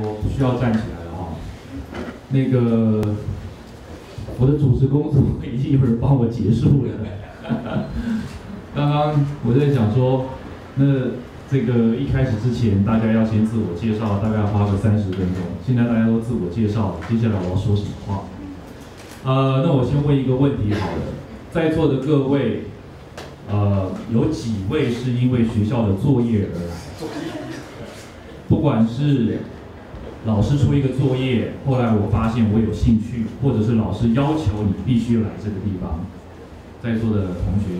我不需要站起来了哈。那个，我的主持工作已经有人帮我结束了。刚刚我在想说，那这个一开始之前，大家要先自我介绍，大概要花个三十分钟。现在大家都自我介绍了，接下来我要说什么话？呃，那我先问一个问题好了，在座的各位，呃，有几位是因为学校的作业而来？不管是老师出一个作业，后来我发现我有兴趣，或者是老师要求你必须来这个地方，在座的同学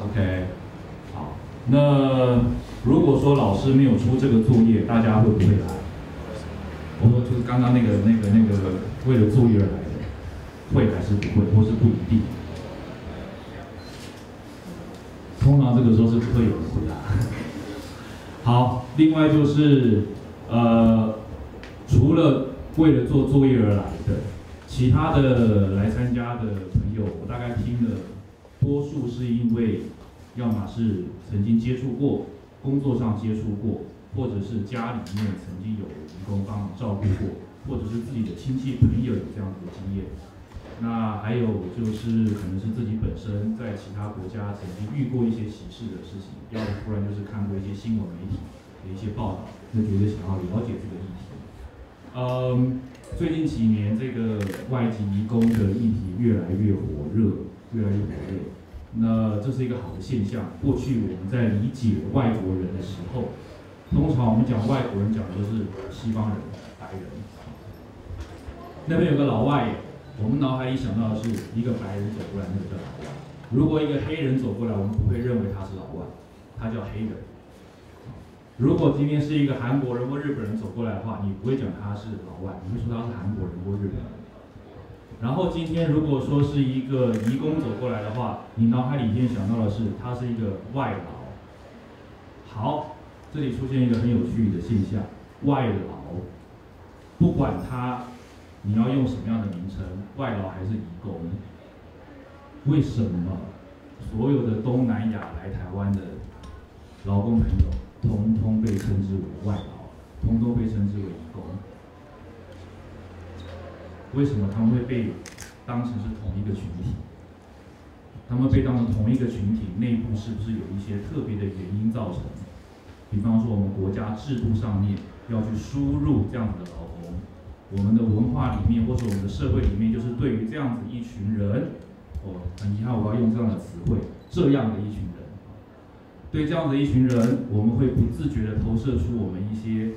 ？OK，好，那如果说老师没有出这个作业，大家会不会来？我说就是刚刚那个那个那个为了作业而来的，会还是不会，或是不一定？通常这个时候是不会有人回答。好，另外就是呃，除了为了做作业而来的，其他的来参加的朋友，我大概听了，多数是因为，要么是曾经接触过，工作上接触过。或者是家里面曾经有义工帮忙照顾过，或者是自己的亲戚朋友有这样子的经验。那还有就是可能是自己本身在其他国家曾经遇过一些歧视的事情，要不然就是看过一些新闻媒体的一些报道，就觉得想要了解这个议题。嗯，最近几年这个外籍义工的议题越来越火热，越来越火热。那这是一个好的现象。过去我们在理解外国人的时候，通常我们讲外国人讲的都是西方人、白人。那边有个老外，我们脑海里想到的是一个白人走过来，那个叫老外。如果一个黑人走过来，我们不会认为他是老外，他叫黑人。如果今天是一个韩国人或日本人走过来的话，你不会讲他是老外，你会说他是韩国人或日本人。然后今天如果说是一个移工走过来的话，你脑海里先想到的是他是一个外劳。好。这里出现一个很有趣的现象，外劳，不管他你要用什么样的名称，外劳还是移工，为什么所有的东南亚来台湾的劳工朋友，通通被称之为外劳，通通被称之为移工？为什么他们会被当成是同一个群体？他们被当成同一个群体，内部是不是有一些特别的原因造成？比方说，我们国家制度上面要去输入这样子的劳，我们的文化里面或者我们的社会里面，就是对于这样子一群人，哦，很遗憾我要用这样的词汇，这样的一群人，对这样的一群人，我们会不自觉的投射出我们一些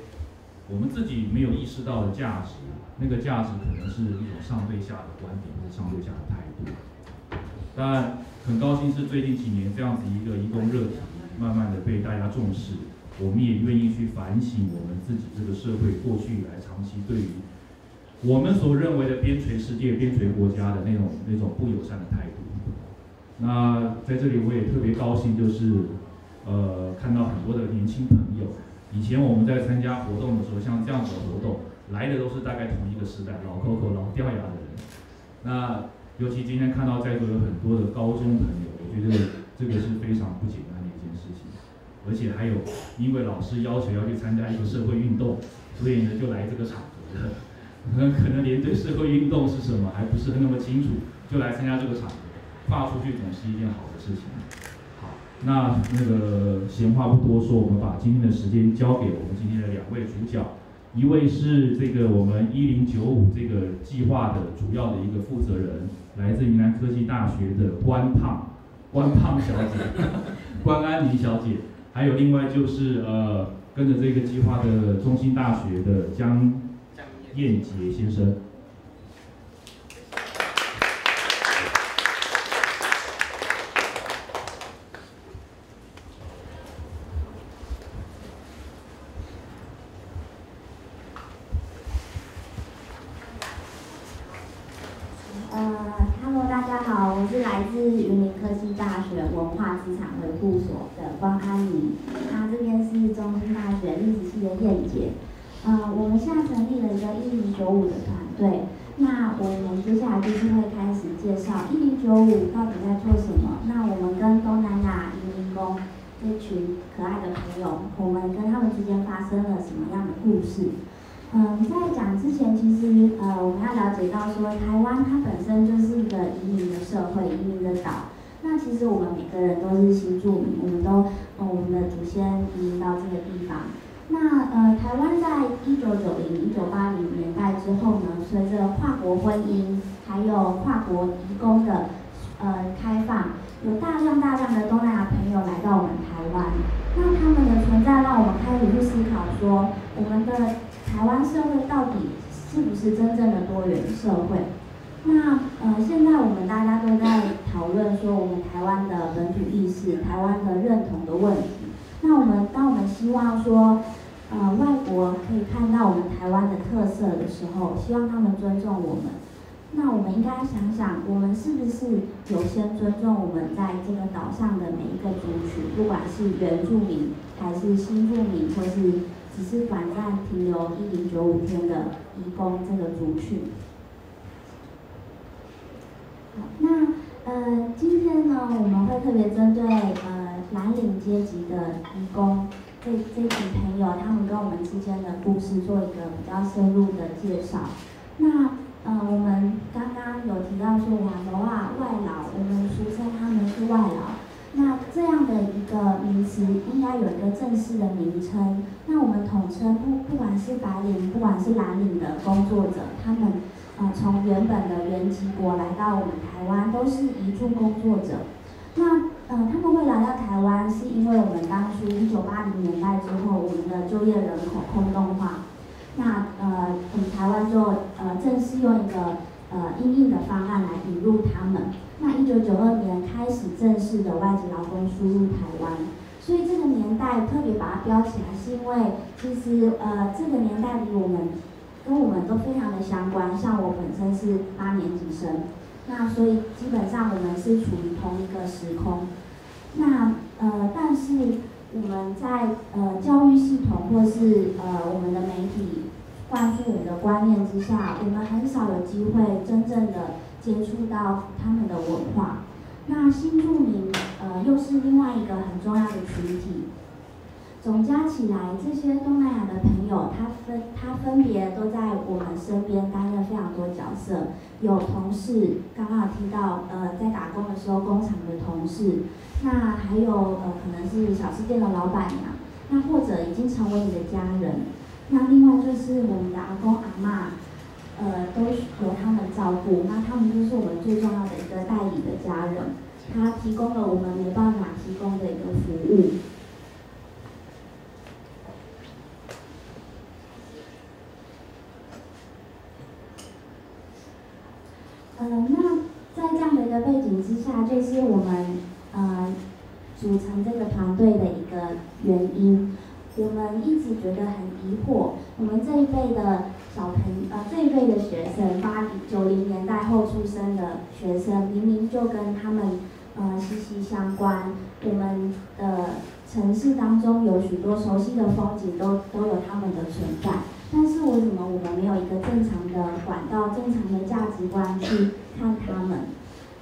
我们自己没有意识到的价值，那个价值可能是一种上对下的观点或者上对下的态度。当然，很高兴是最近几年这样子一个移工热题，慢慢的被大家重视。我们也愿意去反省我们自己这个社会过去以来长期对于我们所认为的边陲世界、边陲国家的那种那种不友善的态度。那在这里我也特别高兴，就是呃看到很多的年轻朋友。以前我们在参加活动的时候，像这样子的活动来的都是大概同一个时代，老 Coco、老掉牙的人。那尤其今天看到在座有很多的高中朋友，我觉得这个是非常不简单的一件事情。而且还有，因为老师要求要去参加一个社会运动，所以呢就来这个场合可能可能连对社会运动是什么还不是那么清楚，就来参加这个场合，发出去总是一件好的事情。好，那那个闲话不多说，我们把今天的时间交给我们今天的两位主角，一位是这个我们一零九五这个计划的主要的一个负责人，来自云南科技大学的关胖，关胖小姐，关安妮小姐。还有另外就是呃，跟着这个计划的中心大学的江燕杰先生，呃哈喽，大家好，我是来自云南科技大学文化市场维护所的关安明，他这边是中山大学历史系的燕杰。呃，我们现在成立了一个一零九五的团队，那我们接下来就是会开始介绍一零九五到底在做什么。那我们跟东南亚移民工这群可爱的朋友，我们跟他们之间发生了什么样的故事。嗯，在讲之前，其实呃，我们要了解到说，台湾它本身就是一个移民的社会，移民的岛。那其实我们每个人都是新住民，我们都呃，我们的祖先移民到这个地方。那呃，台湾在一九九零、一九八零年代之后呢，随着跨国婚姻还有跨国移工的呃开放，有大量大量的东南亚朋友来到我们台湾。那他们的存在让我们开始去思考说，我们的台湾社会到底是不是真正的多元社会？那呃，现在我们大家都在讨论说，我们台湾的本土意识、台湾的认同的问题。那我们当我们希望说，呃，外国可以看到我们台湾的特色的时候，希望他们尊重我们。那我们应该想想，我们是不是有先尊重我们在这个岛上的每一个族群，不管是原住民还是新住民，或是只是短暂停留一零九五天的移工这个族群。好，那呃，今天呢，我们会特别针对呃蓝领阶级的移工这这群朋友，他们跟我们之间的故事做一个比较深入的介绍。那呃，我们刚刚有提到说瓦罗啊外劳，我们俗称他们是外劳。那这样的一个名词应该有一个正式的名称。那我们统称不不管是白领，不管是蓝领的工作者，他们。呃，从原本的原籍国来到我们台湾，都是移住工作者。那呃，他们会来到台湾，是因为我们当初一九八零年代之后，我们的就业人口空洞化。那呃，我们台湾就呃正式用一个呃应应的方案来引入他们。那一九九二年开始正式的外籍劳工输入台湾，所以这个年代特别把它标起来，是因为其实呃这个年代离我们。跟我们都非常的相关，像我本身是八年级生，那所以基本上我们是处于同一个时空。那呃，但是我们在呃教育系统或是呃我们的媒体灌输我们的观念之下，我们很少有机会真正的接触到他们的文化。那新住民呃又是另外一个很重要的群体。总加起来，这些东南亚的朋友，他分他分别都在我们身边担任非常多角色。有同事，刚刚有提到，呃，在打工的时候，工厂的同事，那还有呃，可能是小吃店的老板娘，那或者已经成为你的家人。那另外就是我们的阿公阿妈，呃，都由他们照顾。那他们就是我们最重要的一个代理的家人，他提供了我们没办法提供的一个服务。呃，那在这样的一个背景之下，就是我们呃组成这个团队的一个原因。我们一直觉得很疑惑，我们这一辈的小朋呃这一辈的学生，八九零年代后出生的学生，明明就跟他们呃息息相关。我们的城市当中有许多熟悉的风景，都都有他们的存在。但是为什么我们没有一个正常的管道、正常的价值观去看他们？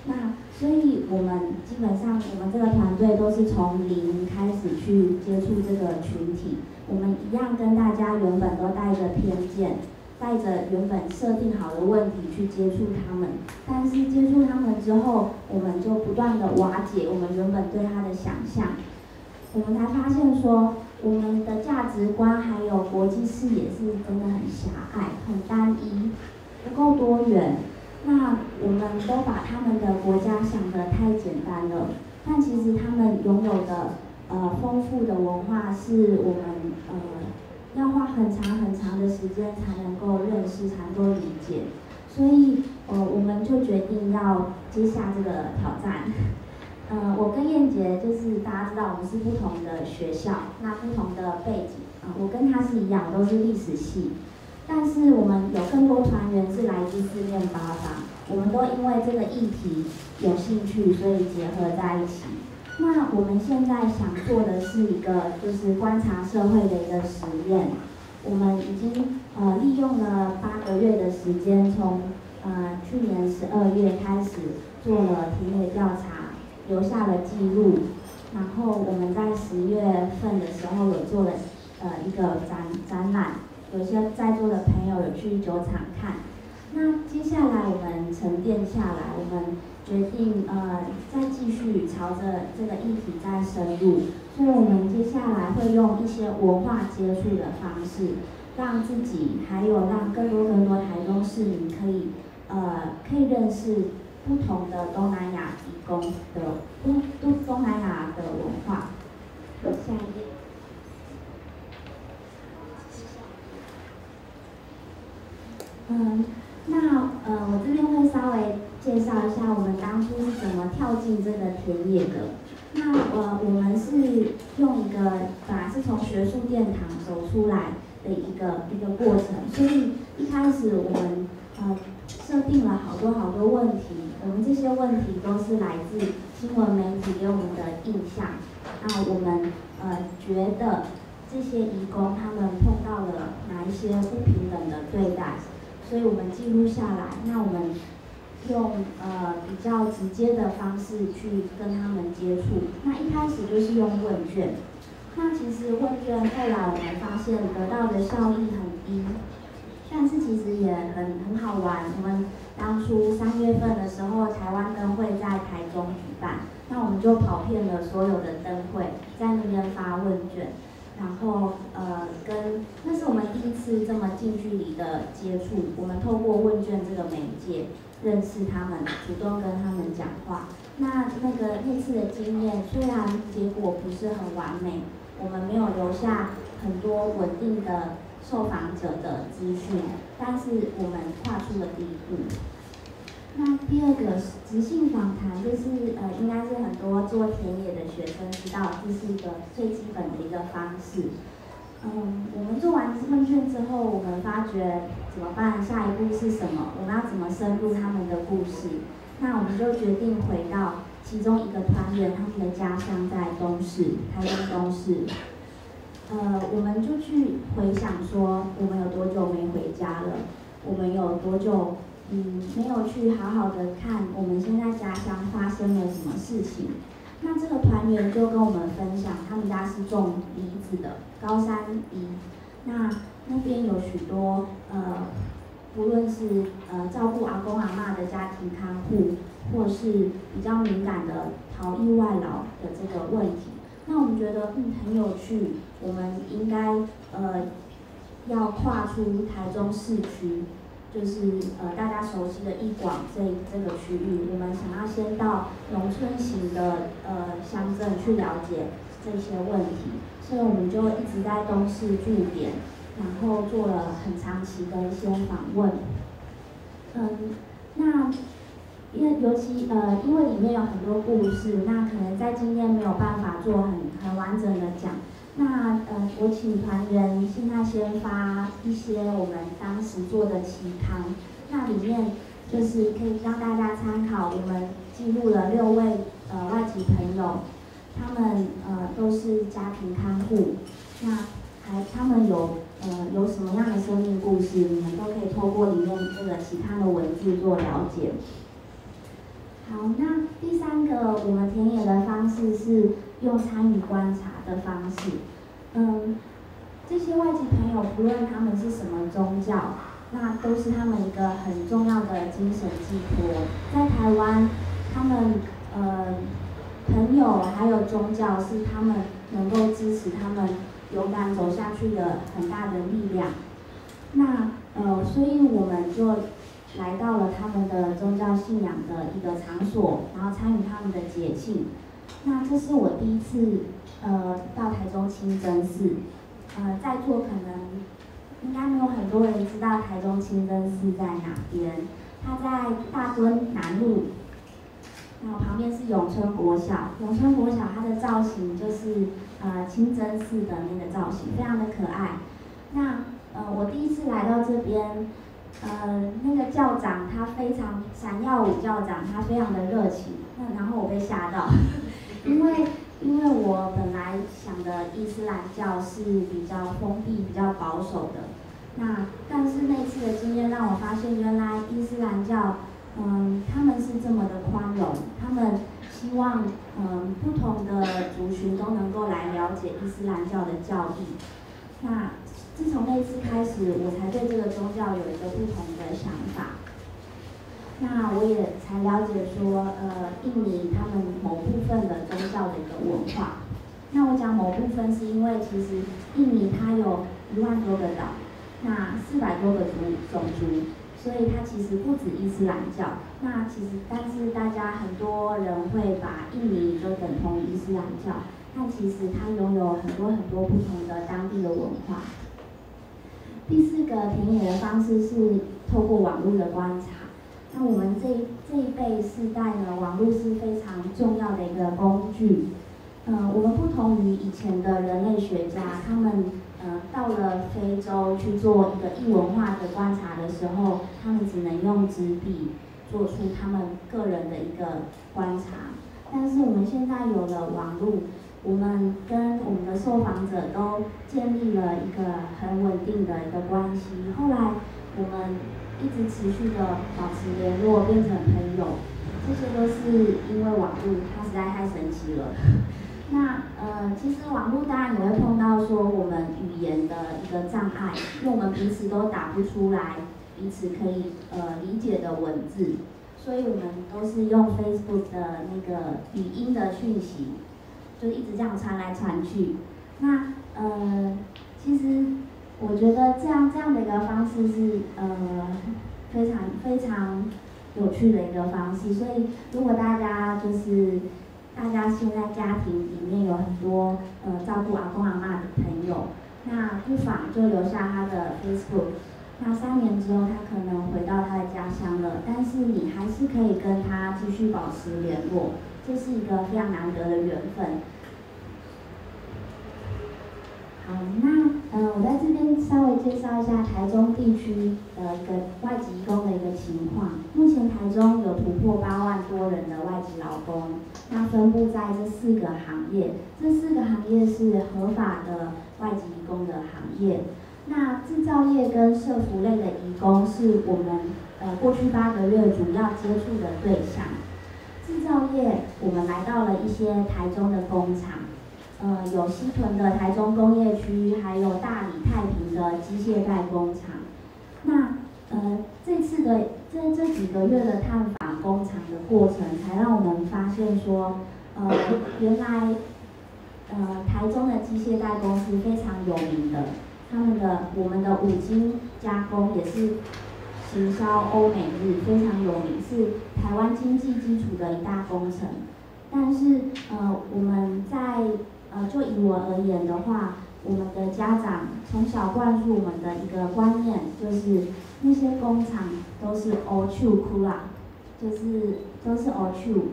那所以我们基本上，我们这个团队都是从零开始去接触这个群体。我们一样跟大家原本都带着偏见，带着原本设定好的问题去接触他们。但是接触他们之后，我们就不断的瓦解我们原本对他的想象。我们才发现说。我们的价值观还有国际视野是真的很狭隘、很单一，不够多元。那我们都把他们的国家想得太简单了，但其实他们拥有的呃丰富的文化是我们呃要花很长很长的时间才能够认识、才能够理解。所以呃我们就决定要接下这个挑战。嗯，我跟燕杰就是大家知道我们是不同的学校，那不同的背景啊，我跟他是一样，都是历史系，但是我们有更多团员是来自四面八方，我们都因为这个议题有兴趣，所以结合在一起。那我们现在想做的是一个就是观察社会的一个实验，我们已经呃利用了八个月的时间，从呃去年十二月开始做了田野调查。留下了记录，然后我们在十月份的时候有做了呃一个展展览，有些在座的朋友有去酒厂看。那接下来我们沉淀下来，我们决定呃再继续朝着这个议题再深入，所以我们接下来会用一些文化接触的方式，让自己还有让更多更多台中市民可以呃可以认识不同的东南亚移工的东东东南亚的文化。下一页。嗯。那呃，我这边会稍微介绍一下我们当初是怎么跳进这个田野的。那呃，我们是用一个本来是从学术殿堂走出来的一个一个过程，所以一开始我们呃设定了好多好多问题，我们这些问题都是来自新闻媒体给我们的印象。那我们呃觉得这些移工他们碰到了哪一些不平等的对待？所以我们记录下来，那我们用呃比较直接的方式去跟他们接触。那一开始就是用问卷，那其实问卷后来我们发现得到的效益很低，但是其实也很很好玩。我们当初三月份的时候，台湾灯会在台中举办，那我们就跑遍了所有的灯会，在那边发问卷。然后呃，跟那是我们第一次这么近距离的接触，我们透过问卷这个媒介认识他们，主动跟他们讲话。那那个那次的经验虽然结果不是很完美，我们没有留下很多稳定的受访者的资讯，但是我们跨出了第一步。那第二个直性访谈，就是呃，应该是很多做田野的学生知道，这是一个最基本的一个方式。嗯，我们做完问卷之后，我们发觉怎么办？下一步是什么？我们要怎么深入他们的故事？那我们就决定回到其中一个团员，他们的家乡在东市，台中东市。呃，我们就去回想说，我们有多久没回家了？我们有多久？嗯，没有去好好的看我们现在家乡发生了什么事情。那这个团员就跟我们分享，他们家是种梨子的，高山梨。那那边有许多呃，不论是呃照顾阿公阿妈的家庭看护，或是比较敏感的逃逸外劳的这个问题。那我们觉得嗯很有趣，我们应该呃要跨出台中市区。就是呃大家熟悉的艺广这这个区域，我们想要先到农村型的呃乡镇去了解这些问题，所以我们就一直在东市驻点，然后做了很长期的一些访问。嗯，那因为尤其呃因为里面有很多故事，那可能在今天没有办法做很很完整的讲。那呃，我请团员现在先发一些我们当时做的期刊，那里面就是可以让大家参考。我们记录了六位呃外籍朋友，他们呃都是家庭看护，那还他们有呃有什么样的生命故事，你们都可以透过里面这个其他的文字做了解。好，那第三个我们田野的方式是用参与观察的方式。嗯，这些外籍朋友不论他们是什么宗教，那都是他们一个很重要的精神寄托。在台湾，他们呃朋友还有宗教是他们能够支持他们勇敢走下去的很大的力量。那呃，所以我们就。来到了他们的宗教信仰的一个场所，然后参与他们的节庆。那这是我第一次呃到台中清真寺，呃在座可能应该没有很多人知道台中清真寺在哪边。它在大墩南路，然后旁边是永春国小。永春国小它的造型就是呃清真寺的那个造型，非常的可爱。那呃我第一次来到这边。呃，那个教长他非常闪耀武教长，他非常的热情。那然后我被吓到，因为因为我本来想的伊斯兰教是比较封闭、比较保守的。那但是那次的经验让我发现，原来伊斯兰教，嗯，他们是这么的宽容，他们希望嗯不同的族群都能够来了解伊斯兰教的教义。那自从那次开始，我才对这个宗教有一个不同的想法。那我也才了解说，呃，印尼他们某部分的宗教的一个文化。那我讲某部分是因为其实印尼它有一万多个岛，那四百多个族种族，所以它其实不止伊斯兰教。那其实但是大家很多人会把印尼就等同伊斯兰教，但其实它拥有很多很多不同的当地的文化。第四个田野的方式是透过网络的观察。那我们这这一辈世代呢，网络是非常重要的一个工具。嗯，我们不同于以前的人类学家，他们呃到了非洲去做一个异文化的观察的时候，他们只能用纸笔做出他们个人的一个观察。但是我们现在有了网络，我们跟我们的受访者都建立了一个很稳定的一个关系。后来我们。一直持续的保持联络，变成朋友，这些都是因为网络，它实在太神奇了。那呃，其实网络当然也会碰到说我们语言的一个障碍，因为我们平时都打不出来彼此可以呃理解的文字，所以我们都是用 Facebook 的那个语音的讯息，就一直这样传来传去。那呃，其实。我觉得这样这样的一个方式是呃非常非常有趣的一个方式，所以如果大家就是大家现在家庭里面有很多呃照顾阿公阿妈的朋友，那不妨就留下他的 Facebook，那三年之后他可能回到他的家乡了，但是你还是可以跟他继续保持联络，这是一个非常难得的缘分。好，那呃，我在这边稍微介绍一下台中地区的一个外籍工的一个情况。目前台中有突破八万多人的外籍劳工，那分布在这四个行业，这四个行业是合法的外籍工的行业。那制造业跟社服类的移工是我们呃过去八个月主要接触的对象。制造业，我们来到了一些台中的工厂。呃，有西屯的台中工业区，还有大理太平的机械代工厂。那呃，这次的这这几个月的探访工厂的过程，才让我们发现说，呃，原来呃台中的机械代工是非常有名的，他们的我们的五金加工也是行销欧美日，非常有名，是台湾经济基础的一大工程。但是呃，我们在呃，就以我而言的话，我们的家长从小灌输我们的一个观念，就是那些工厂都是 all true cool 就是都是 all true。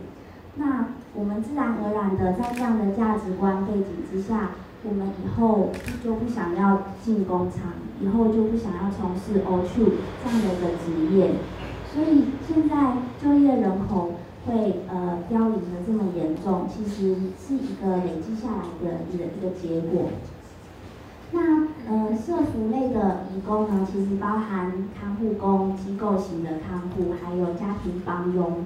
那我们自然而然的在这样的价值观背景之下，我们以后就不想要进工厂，以后就不想要从事 all true 这样的一个职业。所以现在就业人口。会呃凋零的这么严重，其实是一个累积下来的一个一个结果。那呃社服类的义工呢，其实包含看护工、机构型的看护，还有家庭帮佣。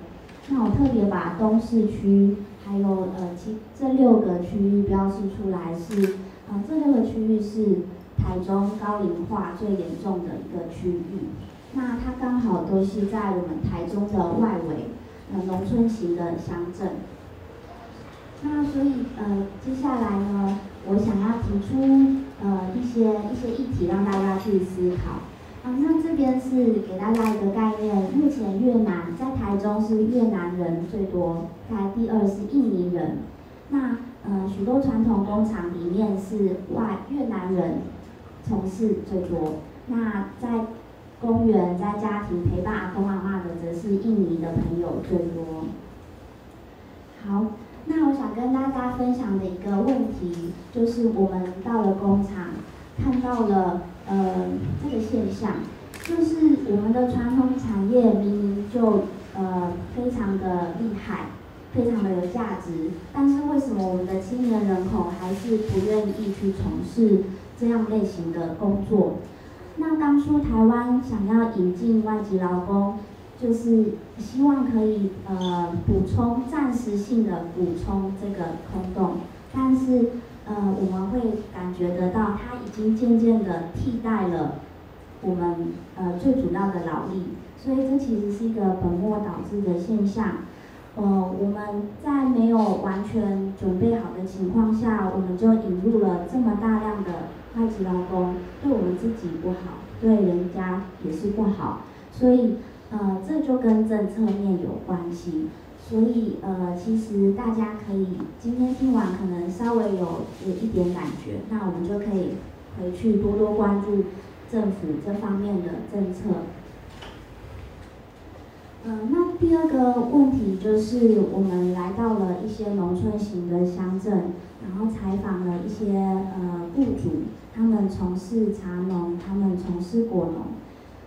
那我特别把东市区还有呃其这六个区域标示出来，是呃这六个区域是台中高龄化最严重的一个区域。那它刚好都是在我们台中的外围。呃，农村型的乡镇。那所以呃，接下来呢，我想要提出呃一些一些议题让大家去思考。啊，那这边是给大家一个概念，目前越南在台中是越南人最多，在第二是印尼人。那呃，许多传统工厂里面是外越南人从事最多。那在公园在家庭陪伴阿公阿妈的，则是印尼的朋友最多。好，那我想跟大家分享的一个问题，就是我们到了工厂，看到了呃这个现象，就是我们的传统产业明明就呃非常的厉害，非常的有价值，但是为什么我们的青年人口还是不愿意去从事这样类型的工作？那当初台湾想要引进外籍劳工，就是希望可以呃补充暂时性的补充这个空洞，但是呃我们会感觉得到它已经渐渐的替代了我们呃最主要的劳力，所以这其实是一个本末倒置的现象。呃，我们在没有完全准备好的情况下，我们就引入了这么大量的外籍劳工，对我们自己不好，对人家也是不好，所以呃，这就跟政策面有关系。所以呃，其实大家可以今天听完，可能稍微有有一点感觉，那我们就可以回去多多关注政府这方面的政策。嗯，那第二个问题就是我们来到了一些农村型的乡镇，然后采访了一些呃雇主，他们从事茶农，他们从事果农，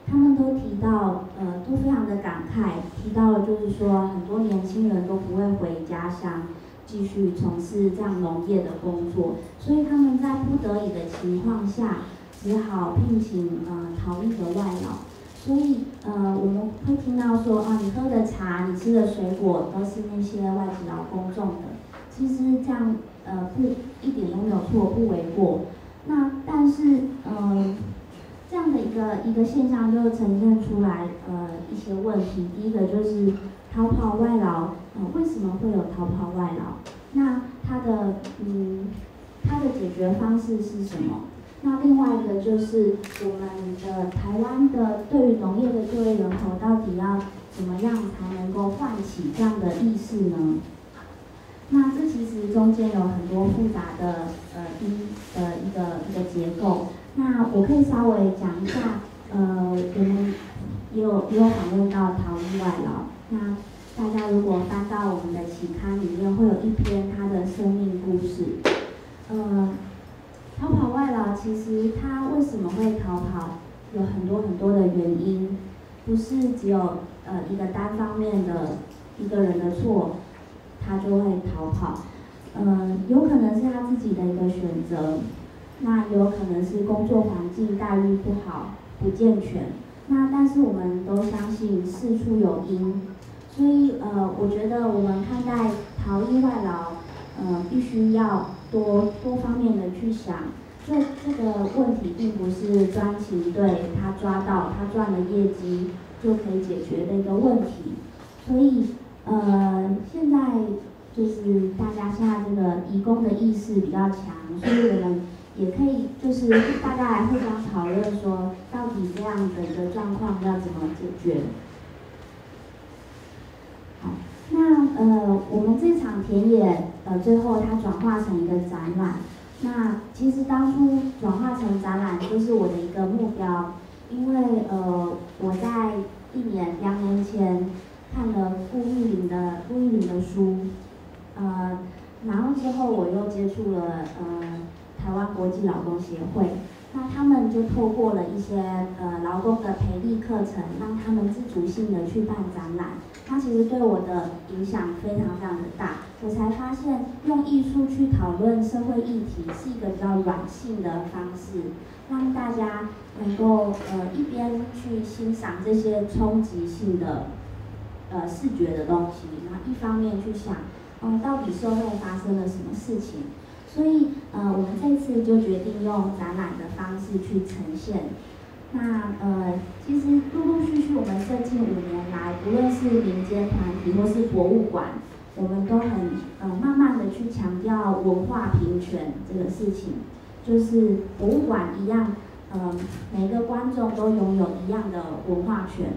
他们都提到呃都非常的感慨，提到了就是说很多年轻人都不会回家乡继续从事这样农业的工作，所以他们在不得已的情况下，只好聘请呃逃逸的外劳。所以，呃，我们会听到说，啊，你喝的茶，你吃的水果，都是那些外籍劳工种的。其实这样，呃，不一点都没有错，不为过。那但是，呃，这样的一个一个现象就呈现出来，呃，一些问题。第一个就是逃跑外劳，呃，为什么会有逃跑外劳？那它的，嗯，它的解决方式是什么？那另外一个就是我们的台湾的对于农业的就业人口到底要怎么样才能够唤起这样的意识呢？那这其实中间有很多复杂的呃一的一个一个结构。那我可以稍微讲一下，呃，我们也有也有访问到逃逸外劳。那大家如果翻到我们的期刊里面，会有一篇他的生命故事，呃。逃跑外劳其实他为什么会逃跑，有很多很多的原因，不是只有呃一个单方面的一个人的错，他就会逃跑，嗯，有可能是他自己的一个选择，那有可能是工作环境待遇不好不健全，那但是我们都相信事出有因，所以呃我觉得我们看待逃逸外劳，呃必须要。多多方面的去想，这这个问题并不是专情对他抓到他赚了业绩就可以解决的一个问题，所以呃现在就是大家现在这个移工的意识比较强，所以我们也可以就是大家来互相讨论说，到底这样的一个状况要怎么解决。好，那呃我们这场田野。呃，最后它转化成一个展览。那其实当初转化成展览就是我的一个目标，因为呃我在一年两年前看了顾玉玲的顾玉玲的书，呃，然后之后我又接触了呃台湾国际劳工协会。那他们就透过了一些呃劳工的培力课程，让他们自主性的去办展览。那其实对我的影响非常非常的大。我才发现用艺术去讨论社会议题是一个比较软性的方式，让大家能够呃一边去欣赏这些冲击性的呃视觉的东西，然后一方面去想，嗯，到底社会发生了什么事情。所以，呃，我们这次就决定用展览的方式去呈现。那，呃，其实陆陆续续，我们这近五年来，不论是民间团体或是博物馆，我们都很，呃，慢慢的去强调文化平权这个事情。就是博物馆一样，呃，每个观众都拥有一样的文化权。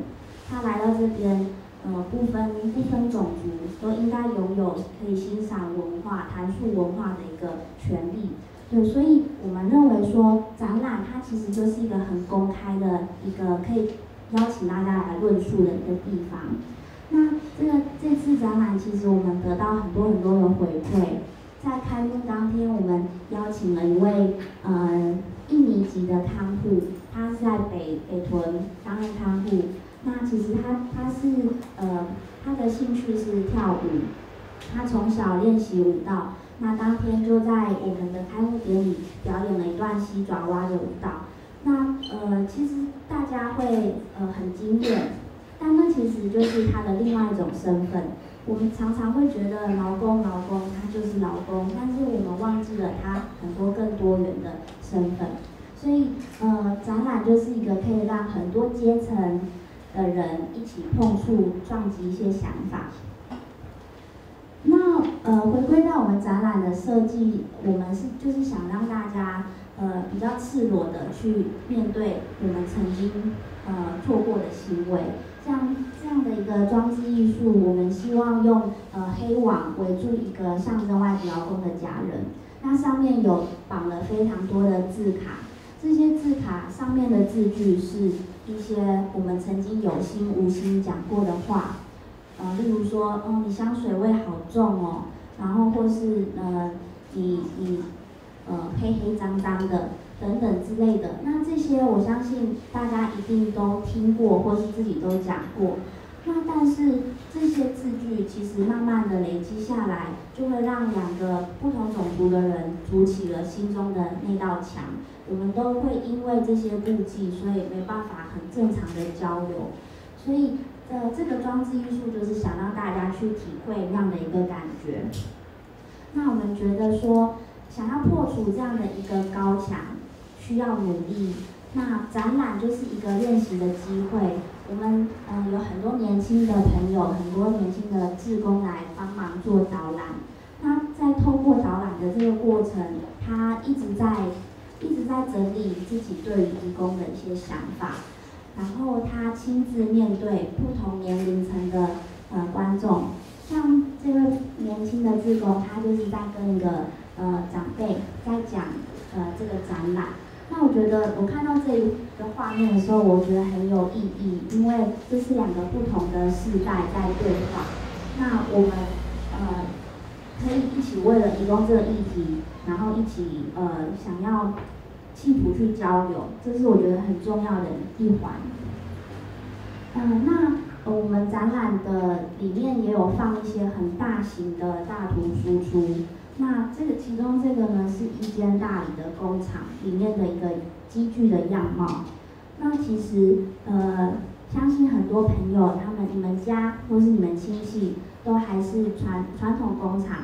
他来到这边。呃，不分不分种族，都应该拥有可以欣赏文化、谈述文化的一个权利。对，所以我们认为说，展览它其实就是一个很公开的一个可以邀请大家来论述的一个地方。那这个这次展览，其实我们得到很多很多的回馈。在开幕当天，我们邀请了一位呃印尼籍的看护，他是在北北屯担任看护。那其实他他是呃他的兴趣是跳舞，他从小练习舞蹈，那当天就在我们的开幕典礼表演了一段西爪哇的舞蹈，那呃其实大家会呃很惊艳，但那其实就是他的另外一种身份。我们常常会觉得劳工，劳工他就是劳工，但是我们忘记了他很多更多元的身份。所以，呃，展览就是一个可以让很多阶层的人一起碰触、撞击一些想法。那呃，回归到我们展览的设计，我们是就是想让大家呃比较赤裸的去面对我们曾经呃做过的行为。像这样的一个装置艺术，我们希望用呃黑网围住一个象征外籍劳工的家人，那上面有绑了非常多的字卡，这些字卡上面的字句是一些我们曾经有心无心讲过的话，呃，例如说，哦，你香水味好重哦，然后或是呃，你你呃黑黑脏脏的。等等之类的，那这些我相信大家一定都听过，或是自己都讲过。那但是这些字句其实慢慢的累积下来，就会让两个不同种族的人筑起了心中的那道墙。我们都会因为这些顾忌，所以没办法很正常的交流。所以呃，这个装置艺术就是想让大家去体会那样的一个感觉。那我们觉得说，想要破除这样的一个高墙。需要努力。那展览就是一个练习的机会。我们嗯有很多年轻的朋友，很多年轻的志工来帮忙做导览。那在透过导览的这个过程，他一直在一直在整理自己对于义工的一些想法。然后他亲自面对不同年龄层的呃观众。像这位年轻的志工，他就是在跟一个呃长辈在讲呃这个展览。那我觉得，我看到这一个画面的时候，我觉得很有意义，因为这是两个不同的世代在对话。那我们呃可以一起为了提供这个议题，然后一起呃想要企图去交流，这是我觉得很重要的一环。嗯，那我们展览的里面也有放一些很大型的大图输出。那这个其中这个呢，是一间大理的工厂里面的一个机具的样貌。那其实呃，相信很多朋友他们你们家或是你们亲戚都还是传传统工厂。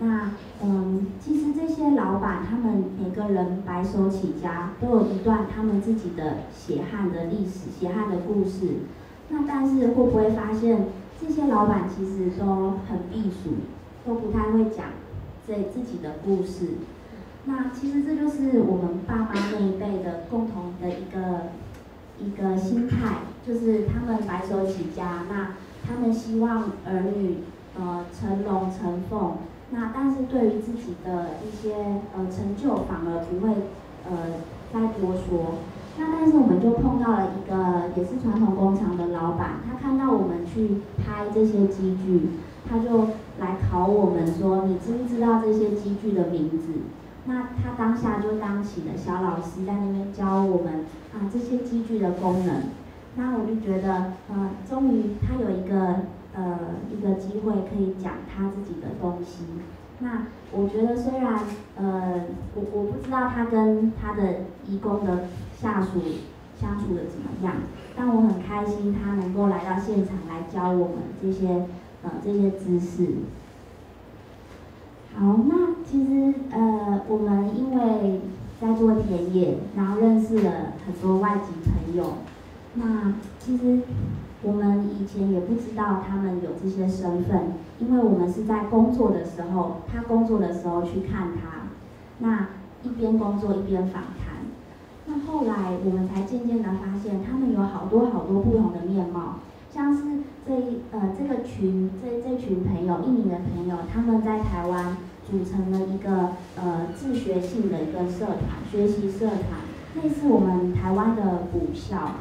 那嗯，其实这些老板他们每个人白手起家，都有一段他们自己的血汗的历史、血汗的故事。那但是会不会发现这些老板其实都很避暑，都不太会讲。对自己的故事，那其实这就是我们爸妈那一辈的共同的一个一个心态，就是他们白手起家，那他们希望儿女呃成龙成凤，那但是对于自己的一些呃成就反而不会呃再多说，那但是我们就碰到了一个也是传统工厂的老板，他看到我们去拍这些机具。他就来考我们说，你知不知道这些机具的名字？那他当下就当起了小老师，在那边教我们啊这些机具的功能。那我就觉得，呃，终于他有一个呃一个机会可以讲他自己的东西。那我觉得虽然呃我我不知道他跟他的义工的下属相处的怎么样，但我很开心他能够来到现场来教我们这些。呃，这些知识。好，那其实呃，我们因为在做田野，然后认识了很多外籍朋友。那其实我们以前也不知道他们有这些身份，因为我们是在工作的时候，他工作的时候去看他，那一边工作一边访谈。那后来我们才渐渐的发现，他们有好多好多不同的面貌。像是这一呃这个群这这群朋友，印尼的朋友，他们在台湾组成了一个呃自学性的一个社团，学习社团，类似我们台湾的补校。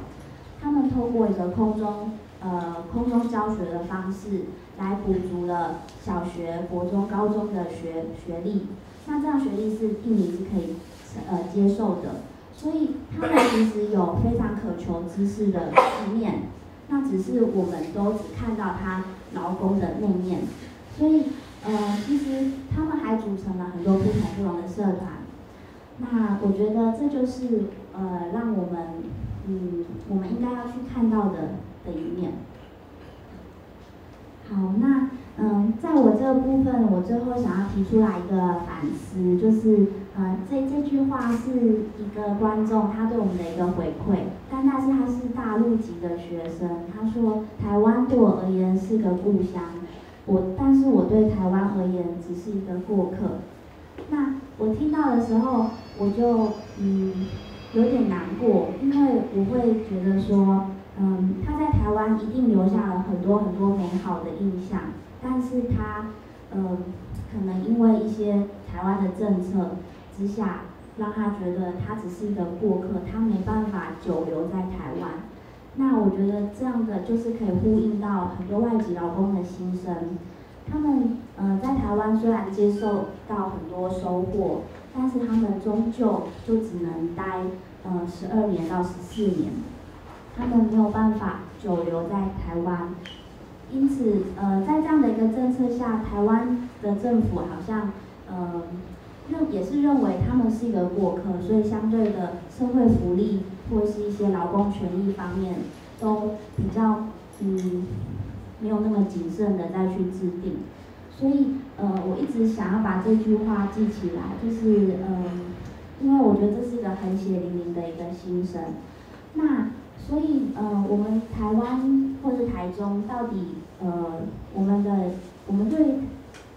他们透过一个空中呃空中教学的方式，来补足了小学、国中、高中的学学历。那这样学历是印尼是可以呃接受的，所以他们其实有非常渴求知识的一面。那只是我们都只看到他劳工的那面，所以呃，其实他们还组成了很多不同不同的社团。那我觉得这就是呃，让我们嗯，我们应该要去看到的的一面。好，那嗯，在我这个部分，我最后想要提出来一个反思，就是呃，这这句话是一个观众他对我们的一个回馈，但但是他是大陆籍的学生，他说台湾对我而言是个故乡，我但是我对台湾而言只是一个过客。那我听到的时候，我就嗯有点难过，因为我会觉得说。嗯，他在台湾一定留下了很多很多美好的印象，但是他，嗯，可能因为一些台湾的政策之下，让他觉得他只是一个过客，他没办法久留在台湾。那我觉得这样的就是可以呼应到很多外籍劳工的心声，他们，嗯，在台湾虽然接受到很多收获，但是他们终究就只能待，嗯，十二年到十四年。他们没有办法久留在台湾，因此，呃，在这样的一个政策下，台湾的政府好像，呃，认也是认为他们是一个过客，所以相对的社会福利或是一些劳工权益方面，都比较，嗯，没有那么谨慎的再去制定。所以，呃，我一直想要把这句话记起来，就是，嗯，因为我觉得这是一个很血淋淋的一个心声。那。所以，呃，我们台湾或是台中，到底，呃，我们的我们对，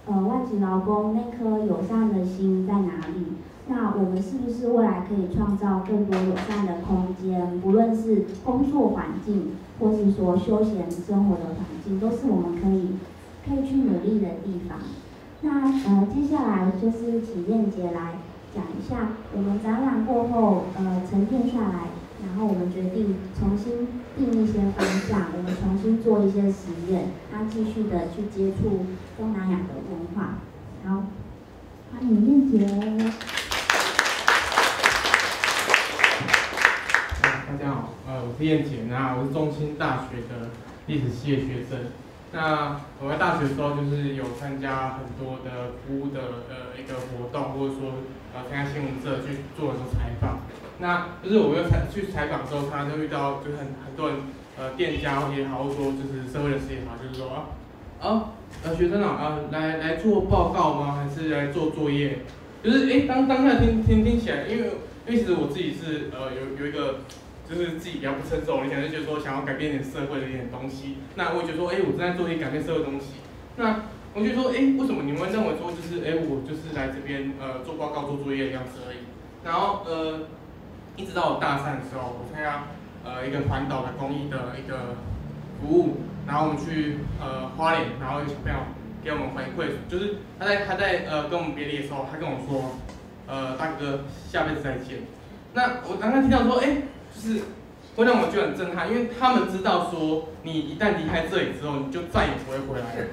呃，外籍劳工那颗友善的心在哪里？那我们是不是未来可以创造更多友善的空间？不论是工作环境，或是说休闲生活的环境，都是我们可以可以去努力的地方。那，呃，接下来就是请燕姐来讲一下，我们展览过后，呃，沉淀下来。然后我们决定重新定一些方向，我们重新做一些实验，他继续的去接触东南亚的文化。好，欢迎燕姐。大家好，呃，我是燕姐，那我是中兴大学的历史系的学生。那我在大学的时候，就是有参加很多的服务的呃一个活动，或者说呃参加新闻社去做很多采访。那就是我们采去采访的时候，他就遇到就很很多人，呃，店家也好，或者说就是社会人士也好，就是说啊，啊，呃，学生啊，啊，来来做报告吗？还是来做作业？就是哎，当当下听听听起来，因为因为其实我自己是呃有有一个就是自己比较不成熟，你想就觉得说想要改变点社会的一点东西。那我觉得说，哎，我正在做一些改变社会的东西。那我就说，哎，为什么你们认为说就是哎，我就是来这边呃做报告做作业这样子而已？然后呃。一直到我大三的时候，我参加呃一个环岛的公益的一个服务，然后我们去呃花莲，然后有小朋友给我们回馈，就是他在他在呃跟我们别离的时候，他跟我说，呃大哥下辈子再见。那我刚刚听到说，哎，就是会让我觉得很震撼，因为他们知道说你一旦离开这里之后，你就再也不会回来了。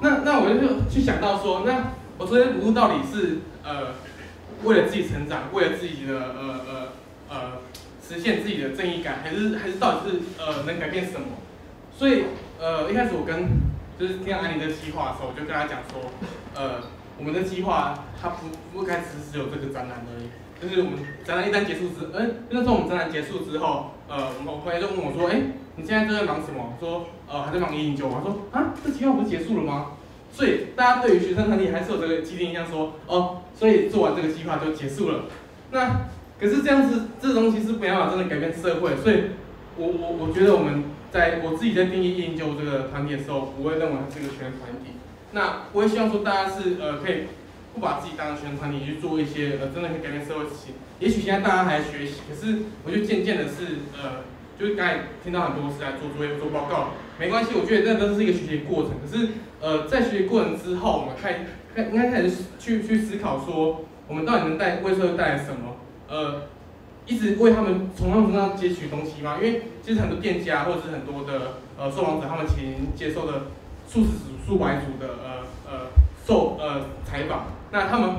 那那我就去想到说，那我昨天服务到底是呃。为了自己成长，为了自己的呃呃呃实现自己的正义感，还是还是到底是呃能改变什么？所以呃一开始我跟就是听到安妮的计划的时候，我就跟他讲说，呃我们的计划它不不开始只有这个展览而已，就是我们展览一旦结束之，嗯那时候我们展览结束之后，呃我们朋友就问我说，哎你现在都在忙什么？说呃还在忙研究。我说啊这计划不是结束了吗？所以大家对于学生团体还是有这个既定印象，说哦，所以做完这个计划就结束了。那可是这样子，这东西是没办法真的改变社会。所以，我我我觉得我们在我自己在定义研究这个团体的时候，不会认为它是一个学生团体。那我也希望说大家是呃可以不把自己当成学生团体去做一些呃真的可以改变社会事情。也许现在大家还在学习，可是我觉得渐渐的是呃，就是刚才听到很多是来做作业、做报告。没关系，我觉得这都是一个学习过程。可是，呃，在学习过程之后，我们开开应该开始去去思考说，我们到底能带为社会带来什么？呃，一直为他们从他们身上接取东西吗？因为其实很多店家或者是很多的呃受访者，他们前接受的数十组、数百组的呃呃受呃采访，那他们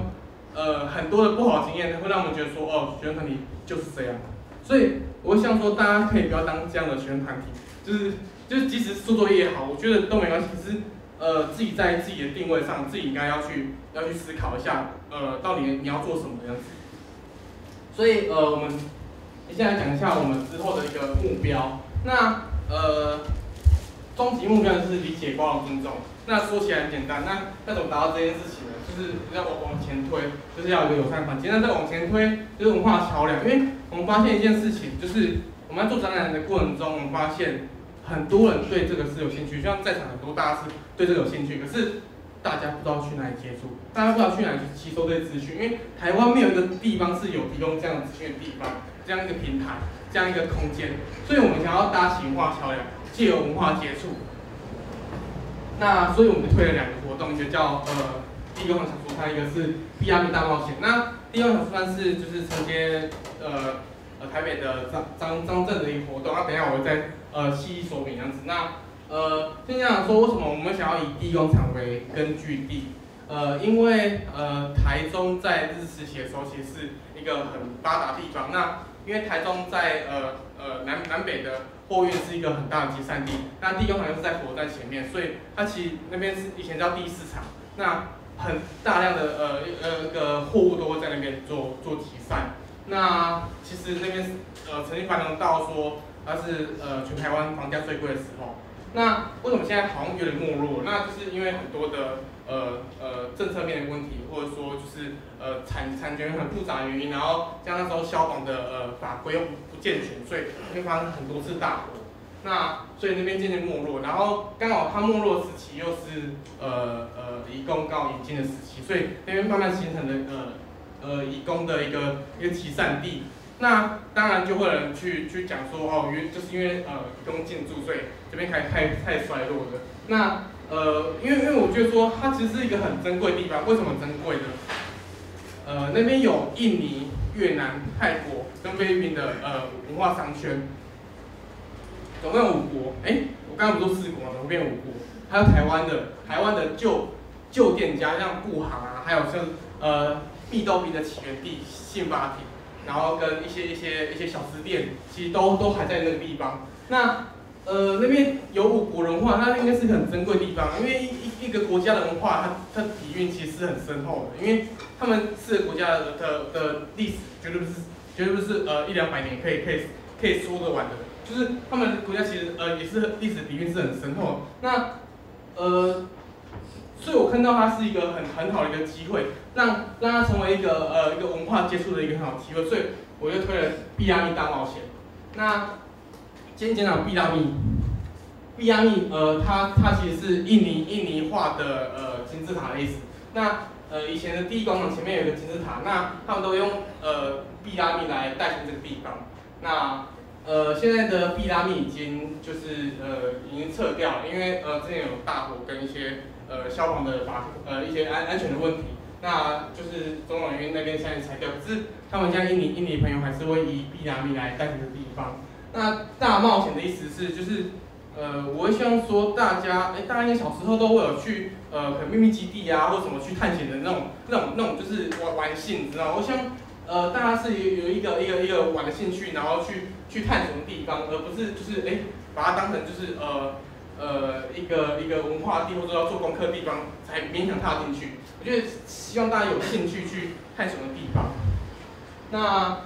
呃很多的不好经验，会让我们觉得说，哦，学生团体就是这样。所以，我想说，大家可以不要当这样的学生团体，就是。就是即使做作业也好，我觉得都没关系。只是，呃，自己在自己的定位上，自己应该要去要去思考一下，呃，到底你要做什么样子。所以，呃，我们先来讲一下我们之后的一个目标。那呃，终极目标就是理解、包容、尊重。那说起来很简单，那那怎么达到这件事情呢？就是要往往前推，就是要有一个友善环境。那再往前推，就是文化桥梁。因为我们发现一件事情，就是我们在做展览的过程中，我们发现很多人对这个是有兴趣，就像在场很多大家是对这个有兴趣，可是大家不知道去哪里接触，大家不知道去哪里去吸收这些资讯，因为台湾没有一个地方是有提供这样的资讯的地方，这样一个平台，这样一个空间，所以我们想要搭起文化桥梁，借由文化接触。那所以我们就推了两个活动，一个叫呃第一个小书摊，一个是 B R B 大冒险。那第二个小书摊是就是承接呃呃台北的张张张震的一个活动，那等下我会再呃细细说明这样子。那呃先讲说为什么我们想要以地工厂为根据地？呃因为呃台中在日时期的时候其实是一个很发达地方，那因为台中在呃呃南南北的货运是一个很大的集散地，那地工厂又是在火车站前面，所以它其实那边是以前叫第一市场，那很大量的呃呃个货物都会在那边做做集散。那其实那边呃曾经繁荣到说它是呃全台湾房价最贵的时候。那为什么现在好像有点没落？那就是因为很多的呃呃政策面的问题，或者说就是呃产产权很复杂的原因，然后像那时候消防的呃法规又健全，所以会发生很多次大火。那所以那边渐渐没落，然后刚好它没落时期又是呃呃移工刚好引进的时期，所以那边慢慢形成的呃呃移工的一个一个集散地。那当然就会有人去去讲说哦，原就是因为呃移工进驻，所以这边开开太衰落的。那呃因为因为我觉得说它其实是一个很珍贵的地方，为什么珍贵呢？呃那边有印尼、越南、泰国跟菲律宾的呃文化商圈。总共有五国，哎，我刚刚不都四国吗？怎么变五国？还有台湾的，台湾的旧旧店家，像布行啊，还有像呃蜜豆皮的起源地信发亭，然后跟一些一些一些小吃店，其实都都还在那个地方。那呃那边有五国文化，那应该是很珍贵地方，因为一一个国家的文化，它它底蕴其实是很深厚的，因为他们四个国家的的历史绝对不是绝对不是呃一两百年可以可以可以说得完的。就是他们国家其实呃也是历史底蕴是很深厚，那呃，所以我看到它是一个很很好的一个机会，让让它成为一个呃一个文化接触的一个很好机会，所以我就推了毕拉密大冒险。那今天讲毕拉密，毕拉密呃它它其实是印尼印尼画的呃金字塔的意思。那呃以前的第一广场前面有一个金字塔，那他们都用呃毕拉密来代替这个地方。那呃，现在的毕拉密已经就是呃已经撤掉了，因为呃之前有大火跟一些呃消防的法呃一些安安全的问题，那就是种种原因那边现在拆掉，可是他们家印尼印尼朋友还是会以毕拉密来代表的地方。那大冒险的意思是就是呃我会希望说大家哎大家应该小时候都会有去呃可能秘密基地啊或什么去探险的那种那种那种就是玩玩性，你知道？我想呃大家是有有一个一个一个玩的兴趣，然后去。去探索的地方，而不是就是哎，把它当成就是呃呃一个一个文化地或者要做功课地方才勉强踏进去。我觉得希望大家有兴趣去探索的地方。那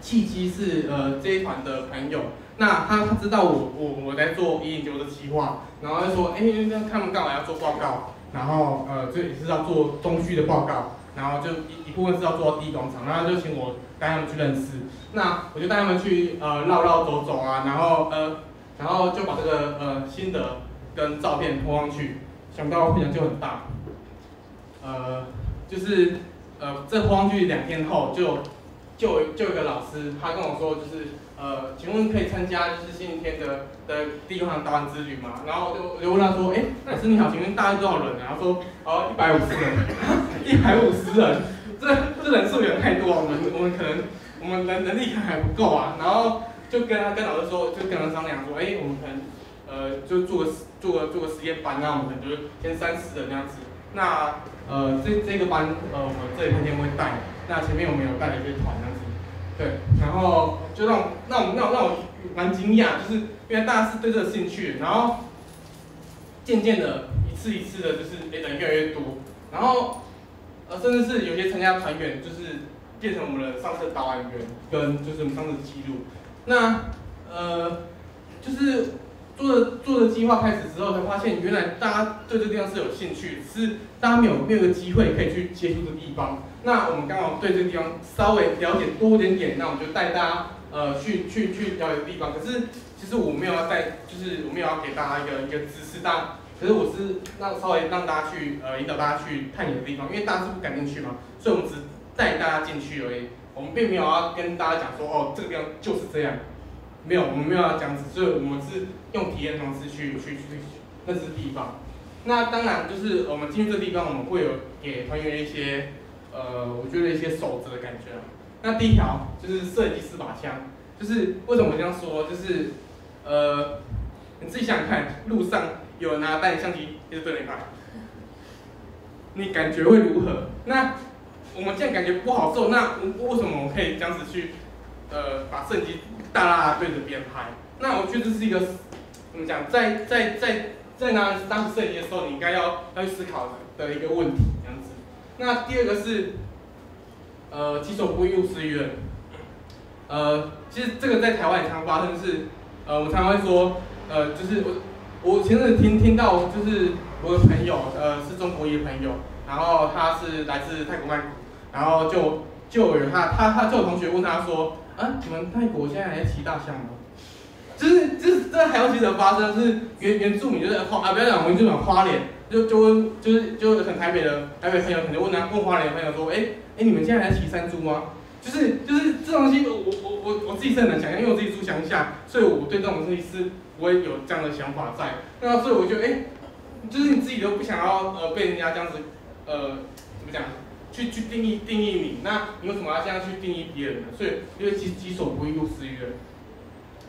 契机是呃这一团的朋友，那他他知道我我我在做一零九的计划，然后就说哎，那他们刚好要做报告，然后呃这也是要做中区的报告，然后就一一部分是要做到第一广场，然后就请我带他们去认识。那我就带他们去呃绕绕走走啊，然后呃，然后就把这个呃心得跟照片拖上去，想不到分享就很大，呃，就是呃这拖上去两天后，就就就一个老师，他跟我说就是呃，请问可以参加就是星期天的的第一场导览之旅嘛？然后我就我就问他说，哎，老师你好，请问大概多少人？啊？他说哦一百五十人，一百五十人，这这人数有点太多啊，我们我们可能。我们能能力可能还不够啊，然后就跟他跟老师说，就跟他商量说，哎，我们可能呃就做个做个做个实验班，那我们可能就是先三四人这样子。那呃这这个班呃我们这一天会带，那前面我们有带了一些团这样子，对，然后就让让我们让让我蛮惊讶，就是因为大家是对这个兴趣，然后渐渐的一次一次的，就是人越来越多，然后呃甚至是有些参加团员就是。变成我们的上次导演员跟就是我们上次记录，那呃就是做的做的计划开始之后，才发现原来大家对这个地方是有兴趣，是大家没有没有个机会可以去接触这个地方。那我们刚好对这个地方稍微了解多一点点，那我们就带大家呃去去去了解地方。可是其实我没有要带，就是我没有要给大家一个一个知识，大可是我是让稍微让大家去呃引导大家去探险的地方，因为大家是不敢进去嘛，所以我们只带大家进去而已。我们并没有要跟大家讲说哦这个地方就是这样，没有，我们没有要讲，所以我们是用体验方式去去去认识地方。那当然就是我们进去这地方，我们会有给团员一些呃，我觉得一些守则的感觉啊。那第一条就是射击四把枪，就是为什么我这样说？就是呃，你自己想想看，路上有人拿单眼相机一直对你拍，你感觉会如何？那我们这样感觉不好受，那为什么我们可以这样子去呃把摄影机大大对着别人拍？那我觉得这是一个怎么讲，在在在在拿当摄影机的时候，你应该要要去思考的一个问题，这样子。那第二个是。呃，己所不欲，勿施于人。呃，其实这个在台湾也常发生，是呃，我常常会说，呃，就是我我前阵听听到，就是我的朋友，呃，是中国一个朋友，然后他是来自泰国曼谷，然后就就有他他他就有同学问他说，啊，你们泰国现在还骑大象吗？就是就是在台湾其实发生，是原原住民就是花啊，不要讲原住民花脸，就就问就是就很台北的台北朋友可能问他问花脸朋友说，哎。哎，你们现在还骑山猪吗？就是就是这东西，我我我我自己是很难想象，因为我自己住乡下，所以我对这种东西是不会有这样的想法在。那所以我觉得，哎，就是你自己都不想要呃被人家这样子呃怎么讲，去去定义定义你，那你为什么要这样去定义别人呢？所以因为己己所不欲，勿施于人。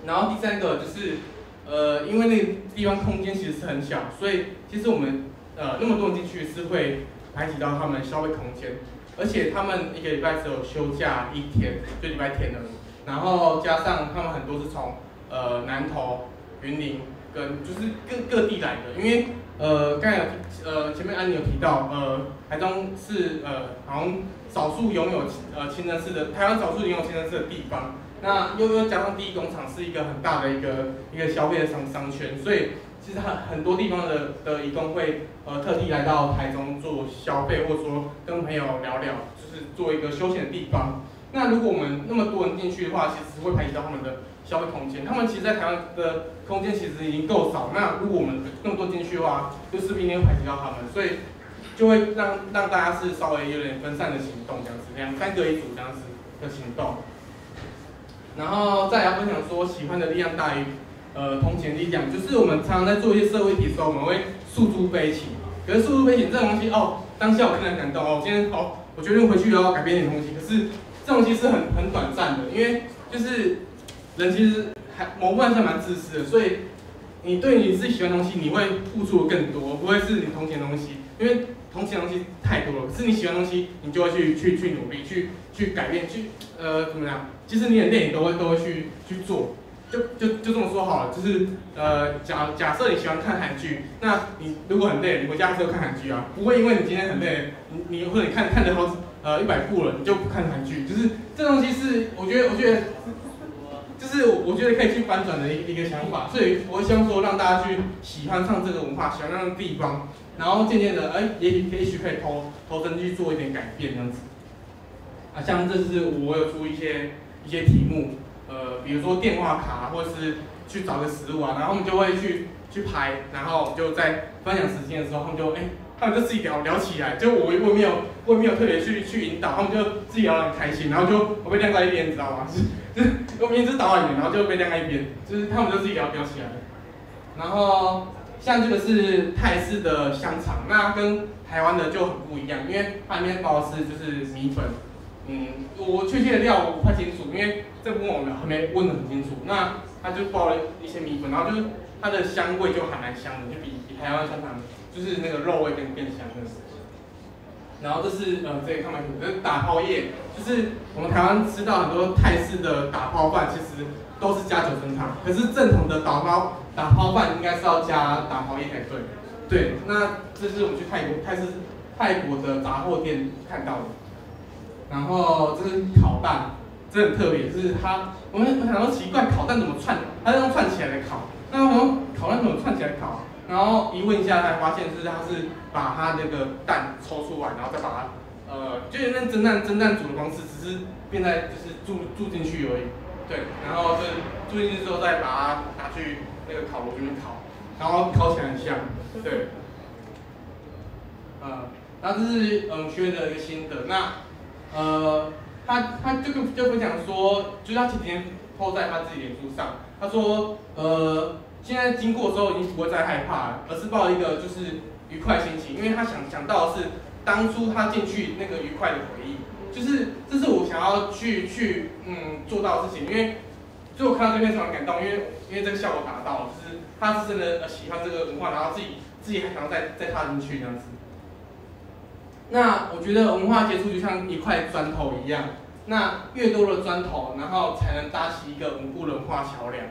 然后第三个就是呃，因为那地方空间其实是很小，所以其实我们呃那么多人进去是会排挤到他们消费空间。而且他们一个礼拜只有休假一天，就礼拜天的，然后加上他们很多是从呃南投、云林跟就是各各地来的，因为呃刚才有呃前面安妮有提到，呃台中是呃好像少数拥有呃清真寺的台湾少数拥有清真寺的地方，那又又加上第一工厂是一个很大的一个一个消费的商商圈，所以。其实很很多地方的的移工会呃特地来到台中做消费，或者说跟朋友聊聊，就是做一个休闲的地方。那如果我们那么多人进去的话，其实会排挤到他们的消费空间。他们其实，在台湾的空间其实已经够少，那如果我们那么多进去的话，就势必一定会排挤到他们，所以就会让让大家是稍微有点分散的行动这样子，两三个一组这样子的行动。然后再来分享说，喜欢的力量大于。呃，同情力量就是我们常常在做一些社会题的时候，我们会诉诸悲情。可是诉诸悲情这种东西，哦，当下我看了感动哦，今天哦，我决定回去要改变点东西。可是这东西是很很短暂的，因为就是人其实还某部分是蛮自私的，所以你对你自己喜欢的东西，你会付出的更多，不会是你同情的东西，因为同情的东西太多了。是你喜欢的东西，你就会去去去努力，去去改变，去呃怎么样？其实你的电影都会都会去去做。就就就这么说好了，就是呃假假设你喜欢看韩剧，那你如果很累，你回家还是要看韩剧啊，不会因为你今天很累，你你或者你看看了好呃一百部了，你就不看韩剧，就是这东西是我觉得我觉得就是我觉得可以去翻转的一一个想法，所以我希望说让大家去喜欢上这个文化，喜欢那个地方，然后渐渐的哎也许也许可以投投身去做一点改变这样子，啊像这是我有出一些一些题目。呃，比如说电话卡，或者是去找个食物啊，然后我们就会去去拍，然后就在分享时间的时候，他们就哎，他们就自己聊聊起来，就我我也没有我也没有特别去去引导，他们就自己聊得很开心，然后就我被晾在一边，你知道吗？就是我明明是导演，然后就被晾在一边，就是他们就自己聊聊起来。然后像这个是泰式的香肠，那跟台湾的就很不一样，因为它里面包的是就是米粉。嗯，我确切的料我不太清楚，因为这部分我们还没问得很清楚。那他就包了一些米粉，然后就是它的香味就还蛮香的，就比比台湾香肠就是那个肉味更更香。然后这是呃这个看麦图，这是打泡叶，就是我们台湾吃到很多泰式的打泡饭，其实都是加九层塔，可是正统的打泡打泡饭应该是要加打泡叶才对。对，那这是我们去泰国泰式泰国的杂货店看到的。然后这是烤蛋，这很特别，就是它，我们我想说奇怪，烤蛋怎么串？它是用串起来的烤，那我想烤蛋怎么串起来烤？然后一问一下才发现是它是把它那个蛋抽出来，然后再把它，呃，就是那蒸蛋蒸蛋煮的方式，只是变在就是注注进去而已，对，然后是注进去之后再把它拿去那个烤炉里面烤，然后烤起来很香，对，呃，那这是嗯学员的一个心得，那呃他他这个就分享说，就是他前几天 po 在他自己脸书上，他说呃。现在经过之后已经不会再害怕，而是抱一个就是愉快心情，因为他想想到的是当初他进去那个愉快的回忆，就是这是我想要去去嗯做到的事情，因为最后看到这篇非常感动，因为因为这个效果达到了，就是他是真的呃喜欢这个文化，然后自己自己还想要再再踏进去这样子。那我觉得文化接触就像一块砖头一样，那越多的砖头，然后才能搭起一个稳固的文化桥梁，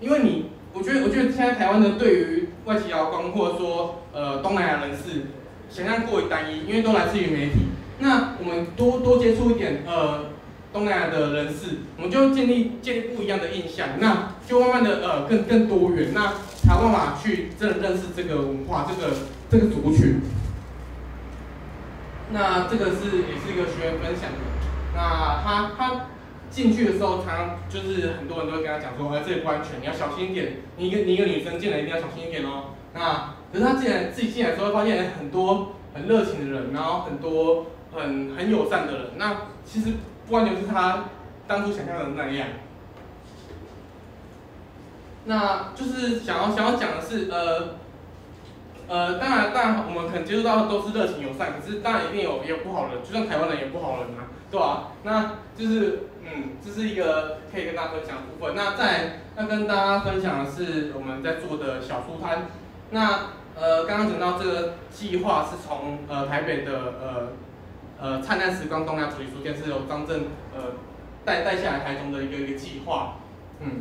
因为你。我觉得，我觉得现在台湾的对于外籍劳工或者说呃东南亚人士，想象过于单一，因为都来自于媒体。那我们多多接触一点呃东南亚的人士，我们就建立建立不一样的印象，那就慢慢的呃更更多元，那才有办法去真的认识这个文化，这个这个族群。那这个是也是一个学员分享的，那他他。进去的时候，他就是很多人都会跟他讲说，哎，这里不安全，你要小心一点。你一个你一个女生进来一定要小心一点哦。那可是他进来自己进来之后，发现很多很热情的人，然后很多很很友善的人。那其实不完全是他当初想象的那样。那就是想要想要讲的是，呃呃，当然当然我们可能接触到的都是热情友善，可是当然一定有也有不好的，就像台湾人也不好人啊，对吧？那就是。嗯，这是一个可以跟大家分享的部分。那再要跟大家分享的是我们在做的小书摊。那呃，刚刚讲到这个计划是从呃台北的呃呃灿烂时光东亚主题书店是由张震呃带带下来台中的一个一个计划。嗯，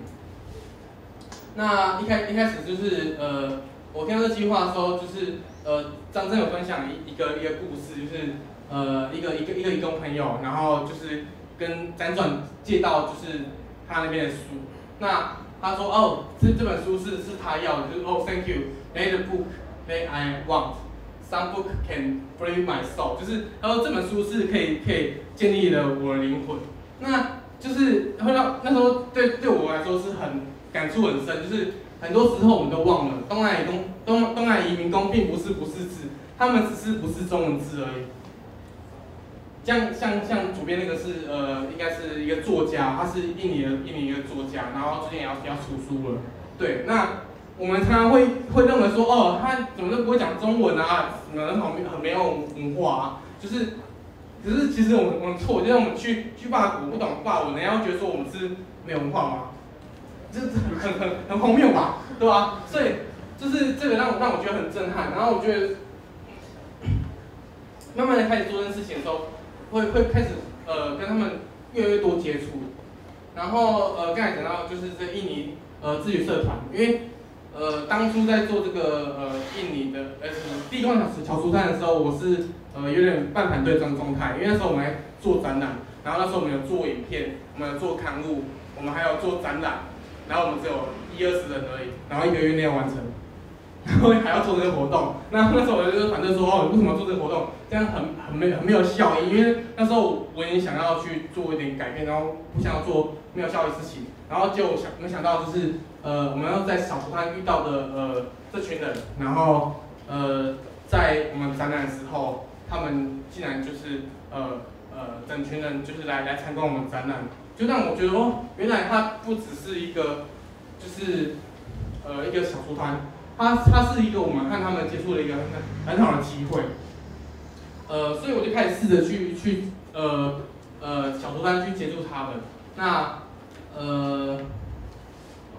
那一开一开始就是呃我听到这句话的时候，就是呃张震有分享一一个一个故事，就是呃一个一个一个一个朋友，然后就是。跟辗转借到就是他那边的书，那他说哦，这这本书是是他要的，就是哦，Thank you, that the book that I want, some book can free my soul，就是他说这本书是可以可以建立了我的灵魂，那就是会让那时候对对我来说是很感触很深，就是很多时候我们都忘了东南亚东东东南亚移民工并不是不识字，他们只是不是中文字而已。像像像左边那个是呃，应该是一个作家，他是印尼的印尼一个作家，然后最近也要要出书了。对，那我们常常会会认为说，哦，他怎么都不会讲中文啊，可能很很没有文化啊，就是，可是其实我们我们错，就是我们去去法国不懂法文，然后觉得说我们是没有文化吗？这很很很很荒谬吧，对吧？所以就是这个让让我觉得很震撼，然后我觉得慢慢的开始做这件事情的时候。会会开始呃跟他们越来越多接触，然后呃刚才讲到就是在印尼呃自己社团，因为呃当初在做这个呃印尼的呃地方小小书摊的时候，我是呃有点半反对张状态，因为那时候我们还做展览，然后那时候我们有做影片，我们有做刊物，我们还有做展览，然后我们只有一二十人而已，然后一个月内要完成。然后还要做这个活动，那那时候我就反正说哦，为什么要做这个活动？这样很很没很没有效益，因为那时候我已经想要去做一点改变，然后不想要做没有效益事情，然后就想没想到就是呃我们要在小厨摊遇到的呃这群人，然后呃在我们展览的时候，他们竟然就是呃呃整群人就是来来参观我们展览，就让我觉得哦，原来它不只是一个就是呃一个小厨摊。它它是一个我们看他们接触的一个很很好的机会，呃，所以我就开始试着去去呃呃小书摊去接触他们。那呃，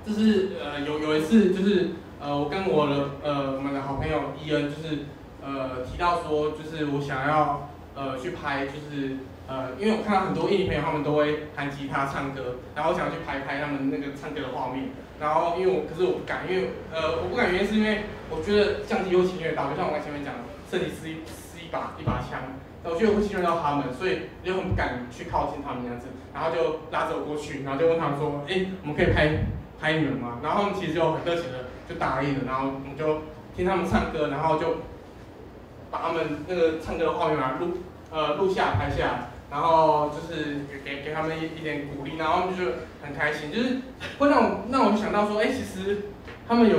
就是呃有有一次就是呃我跟我的呃我们的好朋友伊恩就是呃提到说就是我想要呃去拍就是呃因为我看到很多印尼朋友他们都会弹吉他唱歌，然后我想要去拍拍他们那个唱歌的画面。然后，因为我可是我不敢，因为呃，我不敢原因是因为我觉得相机又轻越大，就像我刚前面讲的，设计师是一把一把枪，我觉得会侵略到他们，所以就很不敢去靠近他们这样子，然后就拉着我过去，然后就问他们说，哎，我们可以拍拍你们吗？然后他们其实就很热情的就答应了，然后我们就听他们唱歌，然后就把他们那个唱歌的画面嘛录呃录下拍下来，然后就是给给给他们一一点鼓励，然后他们就很开心，就是会让我让我想到说，哎，其实他们有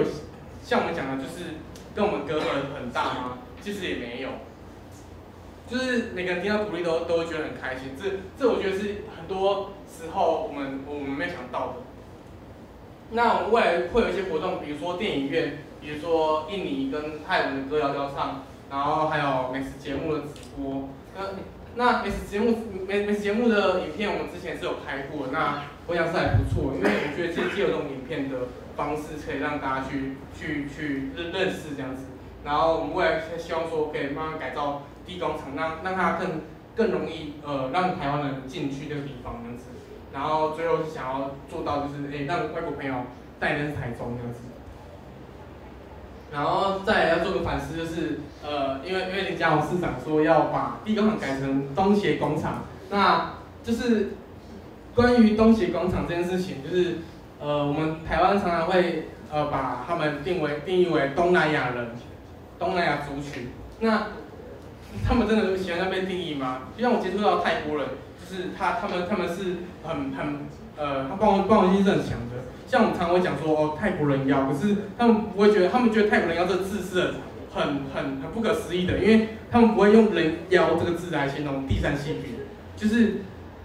像我们讲的，就是跟我们隔阂很大吗？其实也没有。就是每个人听到鼓励都都觉得很开心，这这我觉得是很多时候我们我们没想到的。那我们未来会有一些活动，比如说电影院，比如说印尼跟泰文的歌谣交唱，然后还有美食节目的直播。那那美食節目美美食節目的影片，我们之前是有拍过，那我想是还不错，因为我觉得借借这种影片的方式，可以让大家去去去认认识这样子。然后我们未来希望说可以慢慢改造。地工廠讓讓它更更容易呃让台湾人进去這個地方这样子，然后最后是想要做到就是誒、欸、讓外国朋友帶認識台中这样子，然后再來要做个反思就是呃因为因为林佳龍市長說要把地工廠改成东协工廠，那就是关于东协工廠這件事情就是呃我们台湾常常会呃把他们定为定义为东南亚人，东南亚族群，那。他们真的喜欢那邊定义吗？就像我接触到泰国人，就是他他们他们是很很呃，他包容包容性是很强的。像我們常常會講說哦，泰國人妖，可是他們不會覺得，他們覺得泰國人妖這個字是很很很不可思議的，因為他們不會用人妖這個字來形容第三性別，就是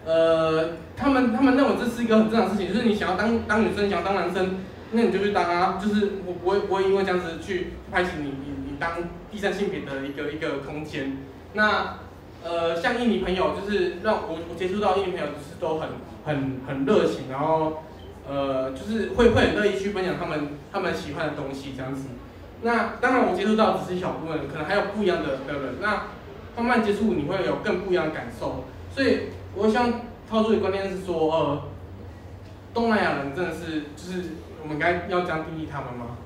呃，他們他們認為這是一個很正常的事情，就是你想要當當女生，想要當男生，那你就去當啊，就是我不會不會因為這樣子去拍起你你你當。第三性別的一個一個空間，那呃，像印尼朋友，就是讓我我接觸到印尼朋友，就是都很很很熱情，然後呃，就是会会很乐意去分享他们他们喜欢的东西这样子。那当然我接触到只是一小部分，可能还有不一样的的人。那慢慢接触，你会有更不一样的感受。所以我想套出的观念是说，呃，东南亚人真的是就是我们该要这样定义他们吗？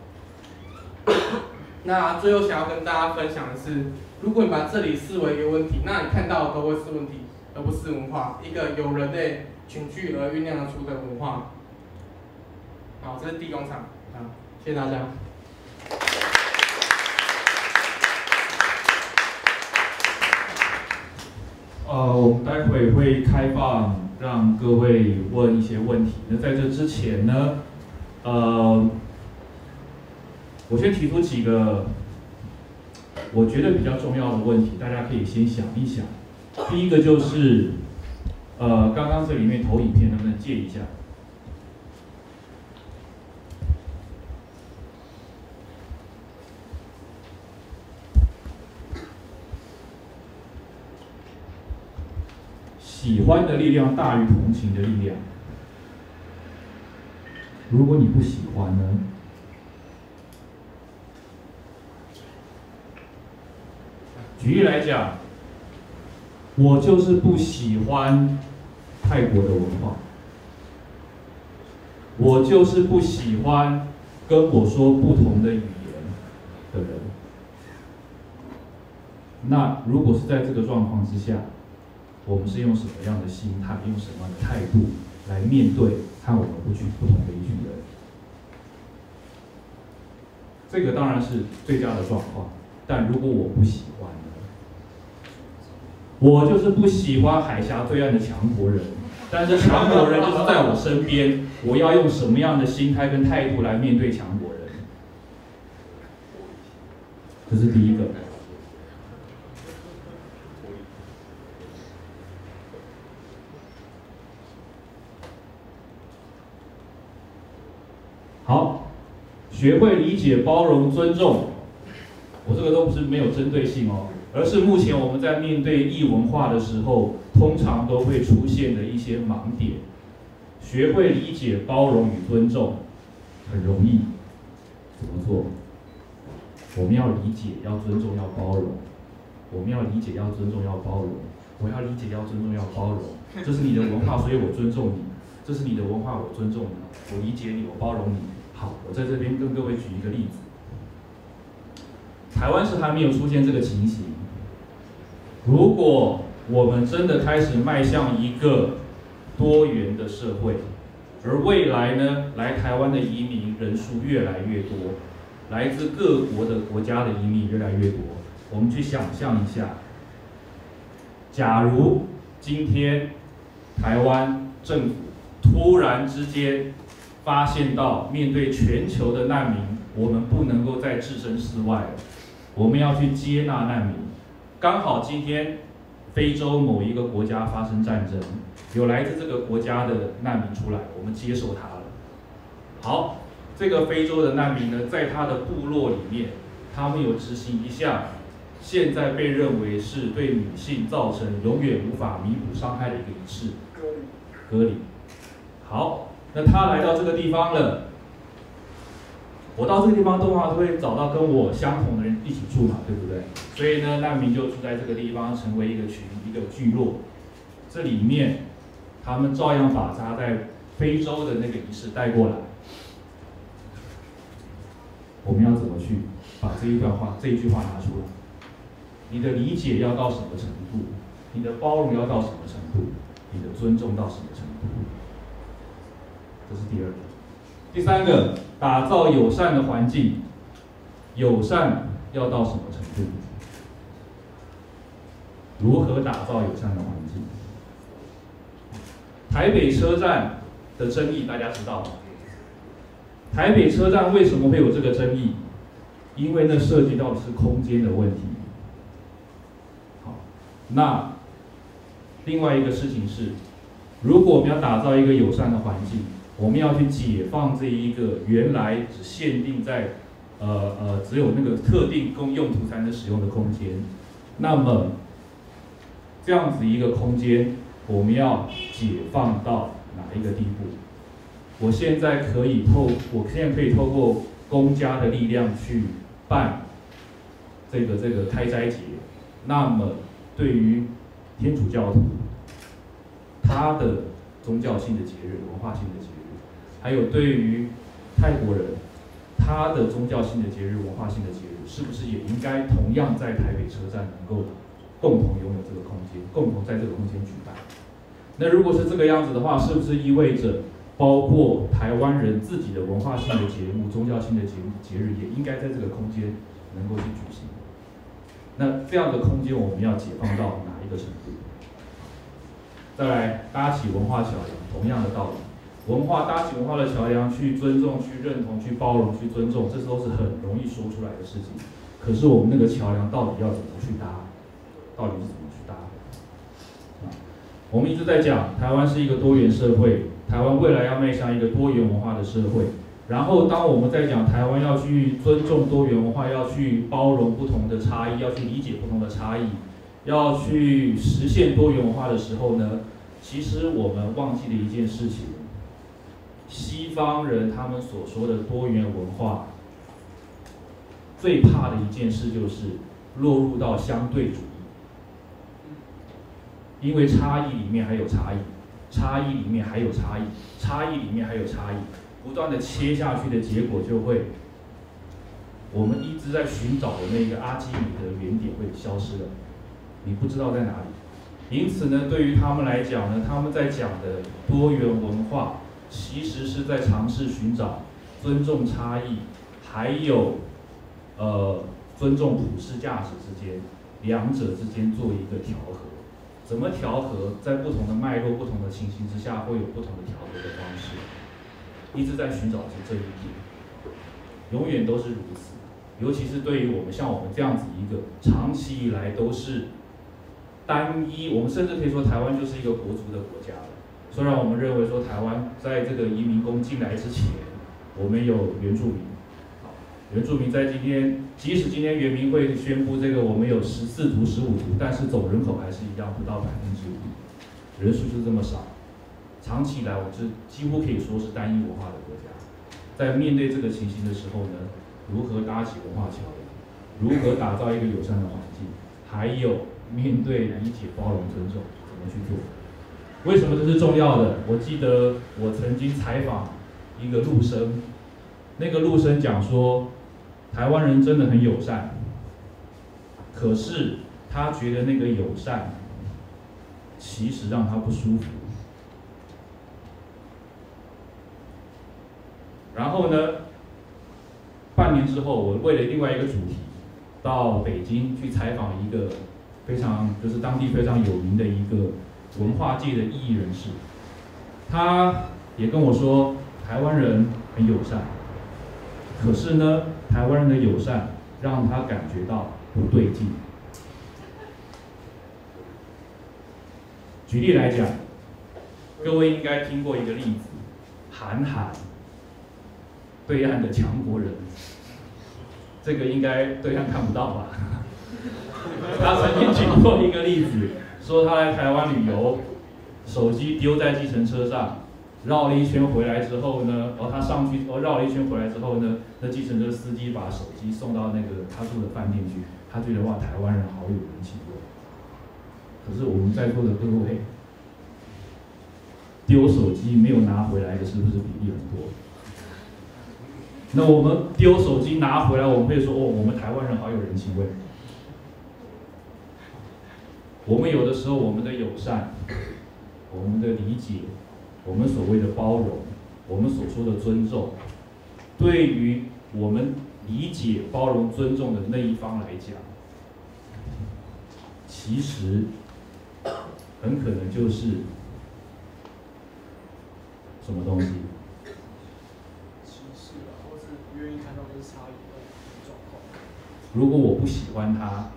那最后想要跟大家分享的是，如果你把这里视为一个问题，那你看到的都会是问题，而不是文化，一个由人类群聚而酝酿出的文化。好，这是地工厂，啊，谢谢大家。呃，我们待会会开放让各位问一些问题。那在这之前呢，呃。我先提出几个我觉得比较重要的问题，大家可以先想一想。第一个就是，呃，刚刚这里面投影片能不能借一下？喜欢的力量大于同情的力量。如果你不喜欢呢？举例来讲，我就是不喜欢泰国的文化，我就是不喜欢跟我说不同的语言的人。那如果是在这个状况之下，我们是用什么样的心态，用什么样的态度来面对和我们不同不同的一群人？这个当然是最佳的状况，但如果我不喜歡，我就是不喜欢海峡对岸的强国人，但是强国人就是在我身边，我要用什么样的心态跟态度来面对强国人？这是第一个。好，学会理解、包容、尊重，我这个都不是没有针对性哦。而是目前我们在面对异文化的时候，通常都会出现的一些盲点。学会理解、包容与尊重，很容易。怎么做？我们要理解，要尊重，要包容。我们要理解，要尊重，要包容。我要理解，要尊重，要包容。这是你的文化，所以我尊重你。这是你的文化，我尊重你。我理解你，我包容你。好，我在这边跟各位举一个例子。台湾是还没有出现这个情形。如果我们真的开始迈向一个多元的社会，而未来呢，来台湾的移民人数越来越多，来自各国的国家的移民越来越多，我们去想象一下，假如今天台湾政府突然之间发现到面对全球的难民，我们不能够再置身事外了，我们要去接纳难民，刚好今天非洲某一个国家发生战争。有来自这个国家的难民出来，我们接受他了。好，这个非洲的难民呢，在他的部落里面，他们有执行一项现在被认为是对女性造成永远无法弥补伤害的一个仪式——割礼。好，那他来到这个地方了，我到这个地方的话，都会找到跟我相同的人一起住嘛，对不对？所以呢，难民就住在这个地方，成为一个群、一个聚落。这里面。他们照样把他在非洲的那个仪式带过来。我们要怎么去把这一段话、这一句话拿出来？你的理解要到什么程度？你的包容要到什么程度？你的尊重到什么程度？这是第二个。第三个，打造友善的环境。友善要到什么程度？如何打造友善的环境？台北车站的争议大家知道吗？台北车站为什么会有这个争议？因为那涉及到的是空间的问题。好，那另外一个事情是，如果我们要打造一个友善的环境，我们要去解放这一个原来只限定在呃呃只有那个特定供用途才能使用的空间，那么这样子一个空间。我们要解放到哪一个地步？我现在可以透，我现在可以透过公家的力量去办这个这个开斋节。那么，对于天主教徒，他的宗教性的节日、文化性的节日，还有对于泰国人，他的宗教性的节日、文化性的节日，是不是也应该同样在台北车站能够共同拥有这个空间，共同在这个空间举办？那如果是这个样子的话，是不是意味着包括台湾人自己的文化性的节目、宗教性的节节日，也应该在这个空间能够去举行？那这样的空间我们要解放到哪一个程度？再来搭起文化桥梁，同样的道理，文化搭起文化的桥梁，去尊重、去认同、去包容、去尊重，这都是很容易说出来的事情。可是我们那个桥梁到底要怎么去搭？到底是怎么去搭？啊？我们一直在讲，台湾是一个多元社会，台湾未来要迈向一个多元文化的社会。然后，当我们在讲台湾要去尊重多元文化，要去包容不同的差异，要去理解不同的差异，要去实现多元文化的时候呢，其实我们忘记了一件事情：西方人他们所说的多元文化，最怕的一件事就是落入到相对主义。因为差异里面还有差异，差异里面还有差异，差异里面还有差异，不断的切下去的结果就会，我们一直在寻找的那个阿基米德原点会消失了，你不知道在哪里。因此呢，对于他们来讲呢，他们在讲的多元文化，其实是在尝试寻找尊重差异，还有呃尊重普世价值之间，两者之间做一个调和。怎么调和？在不同的脉络、不同的情形之下，会有不同的调和的方式。一直在寻找着这一点，永远都是如此。尤其是对于我们像我们这样子一个长期以来都是单一，我们甚至可以说台湾就是一个国族的国家。虽然我们认为说台湾在这个移民工进来之前，我们有原住民。原住民在今天，即使今天原民会宣布这个我们有十四族、十五族，但是总人口还是一样不到百分之五，人数就这么少。长期以来，我是几乎可以说是单一文化的国家。在面对这个情形的时候呢，如何搭起文化桥梁？如何打造一个友善的环境？还有面对理解、包容、尊重，怎么去做？为什么这是重要的？我记得我曾经采访一个陆生，那个陆生讲说。台湾人真的很友善，可是他。觉得那个友善，其实让他不舒服。然后呢，半年之后，我为了另外一个主题，到北京去采访一个非常就是当地非常有名的一个文化界的异议人士，他也跟我说，台湾人很友善，可是呢，台湾人的友善让他感觉到不对劲。举例来讲，各位应该听过一个例子，韩寒。对岸的强国人，这个应该对岸看不到吧？他曾经举过一个例子，说他来台湾旅游，手机丢在计程车上，绕了一圈回来之后呢，然后他上去，哦绕了一圈回来之后呢，那计程车司机把手机送到那个他住的饭店去，他觉得哇，台湾人好有人情味。可是我们在座的各位，丢手机没有拿回来的，是不是比例很多？那我们丢手机拿回来，我们会说哦，我们台湾人好有人情味。我们有的时候，我们的友善，我们的理解，我们所谓的包容，我们所说的尊重，对于我们理解、包容、尊重的那一方来讲，其实很可能就是什么东西？如果我不喜欢他，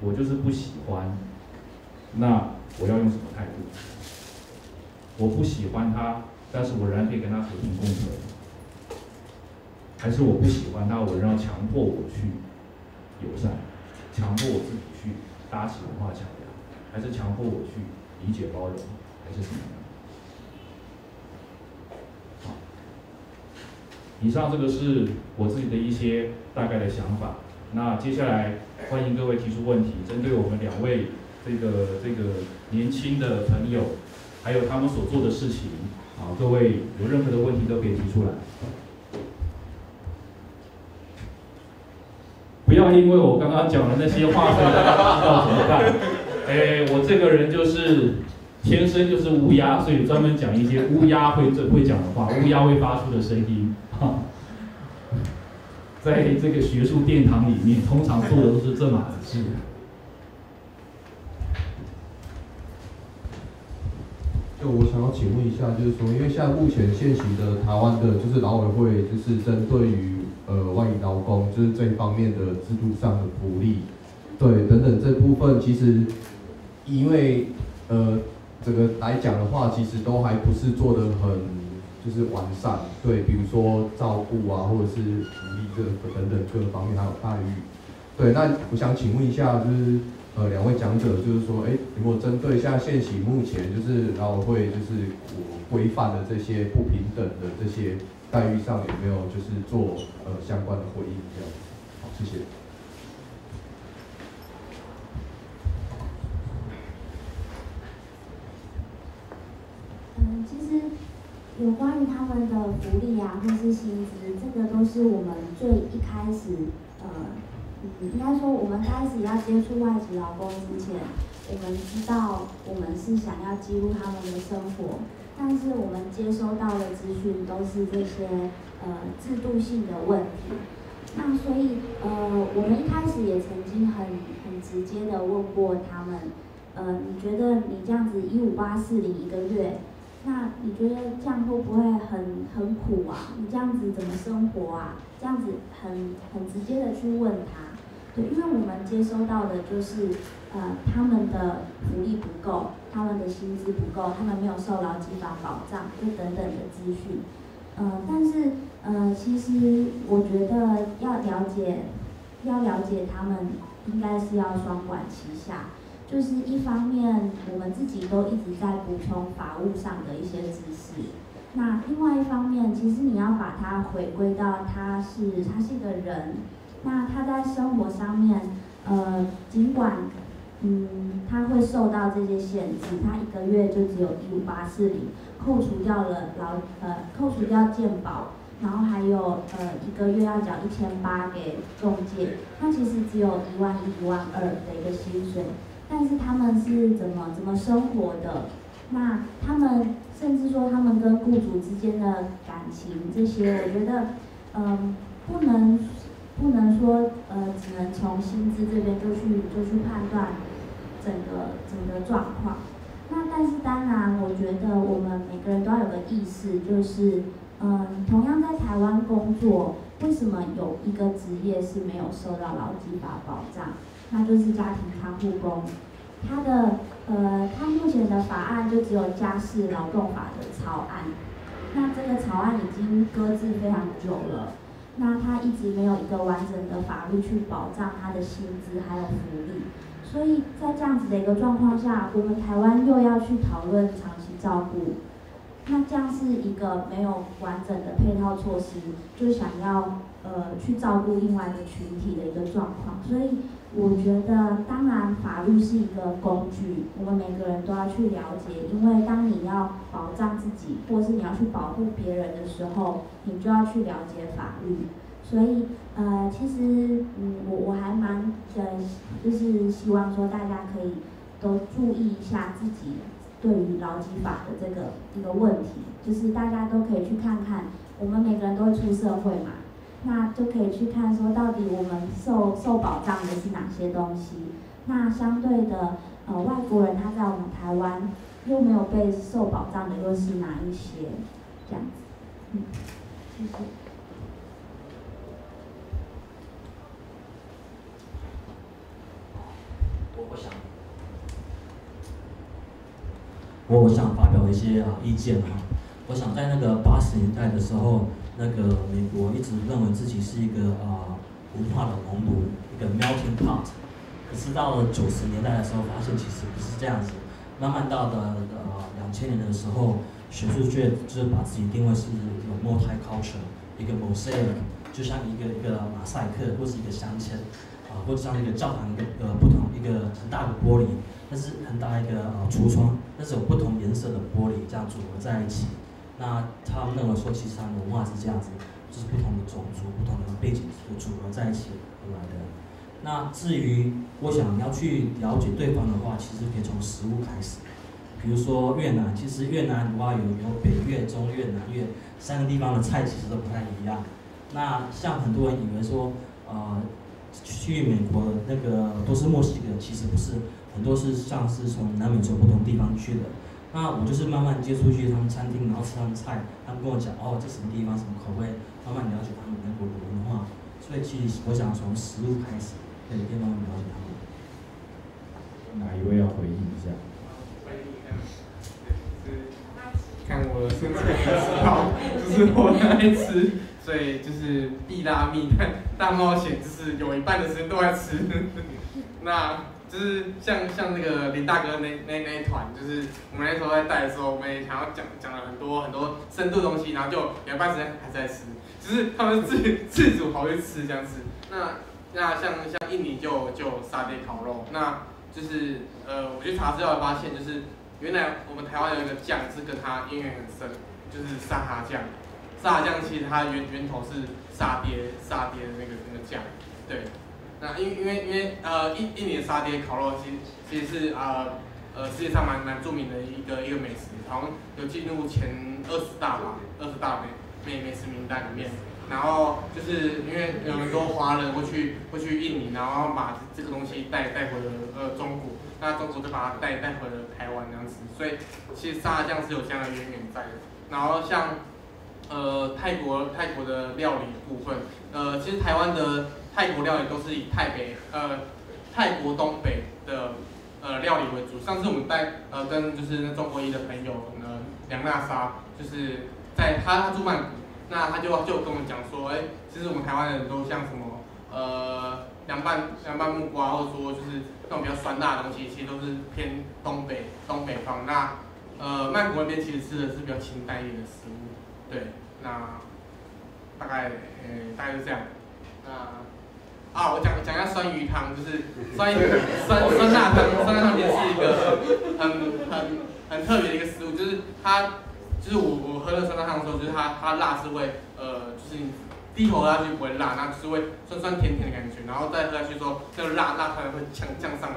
我就是不喜欢，那我要用什么态度？我不喜欢他，但是我仍然可以跟他和平共存，还是我不喜欢他，我仍然强迫我去友善，强迫我自己去搭起文化桥梁，还是强迫我去理解包容，还是什么？好，以上这个是我自己的一些大概的想法。那接下来欢迎各位提出问题，针对我们两位这个这个年轻的朋友，还有他们所做的事情，啊，各位有任何的问题都可以提出来。不要因为我刚刚讲的那些话，不知道怎么办。哎，我这个人就是天生就是乌鸦，所以专门讲一些乌鸦会会讲的话，乌鸦会发出的声音。哈。在这个学术殿堂里面，通常做的都是这码子事。就我想要请问一下，就是说，因为现在目前现行的台湾的，就是劳委会，就是针对于呃外移劳工，就是这一方面的制度上的福利，对等等这部分，其实因为呃整个来讲的话，其实都还不是做的很。就是完善，对，比如说照顾啊，或者是福利这等等各个方面还有待遇，对，那我想请问一下，就是呃两位讲者，就是说，哎，如果针对像现行目前就是劳委会就是我规范的这些不平等的这些待遇上，有没有就是做呃相关的回应这样？好，谢谢。有关于他们的福利啊，或是薪资，这个都是我们最一开始，呃，嗯应该说我们开始要接触外籍劳工之前，我们知道我们是想要记录他们的生活，但是我们接收到的资讯都是这些呃制度性的问题。那所以呃，我们一开始也曾经很很直接的问过他们，呃，你觉得你这样子一五八四零一个月？那你觉得这样会不会很很苦啊？你这样子怎么生活啊？这样子很很直接的去问他，因为我们接收到的就是，呃，他们的福利不够，他们的薪资不够，他们没有受劳基法保障，就等等的资讯，呃，但是呃，其实我觉得要了解，要了解他们，应该是要双管齐下。就是一方面，我们自己都一直在补充法务上的一些知识。那另外一方面，其实你要把它回归到他是他是一个人，那他在生活上面，呃，尽管嗯他会受到这些限制，他一个月就只有一五八四零，扣除掉了劳呃扣除掉健保，然后还有呃一个月要缴一千八给中介，他其实只有一万一、一万二的一个薪水，但是他们是怎么怎么生活的？那他们甚至说他们跟雇主之间的感情这些，我觉得嗯不能不能说呃只能从薪资这边就去就去判断整个整个状况。那但是当然，我觉得我们每个人都要有个意识，就是，嗯，同样在台湾工作，为什么有一个职业是没有受到劳基法保障？那就是家庭看护工，他的，呃，他目前的法案就只有家事劳动法的草案，那这个草案已经搁置非常久了，那他一直没有一个完整的法律去保障他的薪资还有福利。所以在这样子的一个状况下，我们台湾又要去讨论长期照顾，那这样是一个没有完整的配套措施，就想要呃去照顾另外一个群体的一个状况。所以我觉得，当然法律是一个工具，我们每个人都要去了解，因为当你要保障自己，或是你要去保护别人的时候，你就要去了解法律。所以，呃，其实，嗯，我我还蛮，呃，就是希望说大家可以都注意一下自己对于劳基法的这个一个问题，就是大家都可以去看看，我们每个人都会出社会嘛，那就可以去看说到底我们受受保障的是哪些东西，那相对的，呃，外国人他在我们台湾又没有被受保障的又是哪一些，这样子，嗯，谢谢。我想，我我想发表一些啊意见哈。我想在那个八十年代的时候，那个美国一直认为自己是一个啊文化的熔炉，一个 melting pot。可是到了九十年代的时候，发现其实不是这样子。慢慢到的呃两千年的时候，学术界就是把自己定位是有 multicultural，一个 mosaic，就像一个一个马赛克或是一个镶嵌。啊，或者像一个教堂一个呃不同一个很大的玻璃，但是很大一个呃橱窗，但是有不同颜色的玻璃这样组合在一起。那他们认为说，其实他们文化是这样子，就是不同的种族、不同的背景组合在一起而来的。那至于我想要去了解对方的话，其实可以从食物开始。比如说越南，其实越南的话有有北越、中越、南越三个地方的菜其实都不太一样。那像很多人以为说，呃。去美国的那个都是墨西哥，其实不是，很多是像是从南美洲不同地方去的。那我就是慢慢接触去他们餐厅，然后吃他们菜，他们跟我讲哦，这什么地方什么口味，慢慢了解他们美国的文化。所以其实我想从食物开始，可以慢慢了解他们。哪一位要回应一下？看我的身材就知道，就是我爱吃。所以就是必拉密大冒险，就是有一半的时间都在吃。那就是像像那个林大哥那那那一团，就是我们那时候在带的时候，我们也想要讲讲了很多很多深度东西，然后就有一半时间还在吃，只是他们自自主跑去吃这样子。那那像像印尼就就沙爹烤肉，那就是呃，我去查资料发现，就是原来我们台湾有一个酱是跟它渊源很深，就是沙茶酱。沙酱其实它源源头是沙爹，沙爹的那个那个酱，对。那因因为因为呃印印尼的沙爹烤肉其实其实是呃呃世界上蛮蛮著名的一个一个美食，好像有进入前二十大吧，二十大美美美食名单里面。然后就是因为有很多华人会去会去印尼，然后把这个东西带带回了呃中国，那中国就把它带带回了台湾这样子。所以其实沙酱是有这样的渊源在的。然后像。呃，泰国泰国的料理部分，呃，其实台湾的泰国料理都是以泰北呃泰国东北的呃料理为主。上次我们带呃跟就是那中国裔的朋友呢梁娜莎，就是在他他住曼谷，那他就就跟我们讲说，哎，其实我们台湾人都像什么呃凉拌凉拌木瓜，或者说就是那种比较酸辣的东西，其实都是偏东北东北方。那呃曼谷那边其实吃的是比较清淡一点的食物。对，那大概呃大概是这样。那啊，我讲讲一下酸鱼汤，就是酸酸酸辣汤，酸辣汤也是一个很很很特别的一个食物，就是它就是我我喝了酸辣汤的时候，就是它它辣是会呃，就是你低头下去不会辣，然后就是会酸酸甜甜的感觉，然后再喝下去之后，那个辣辣它会降降上来，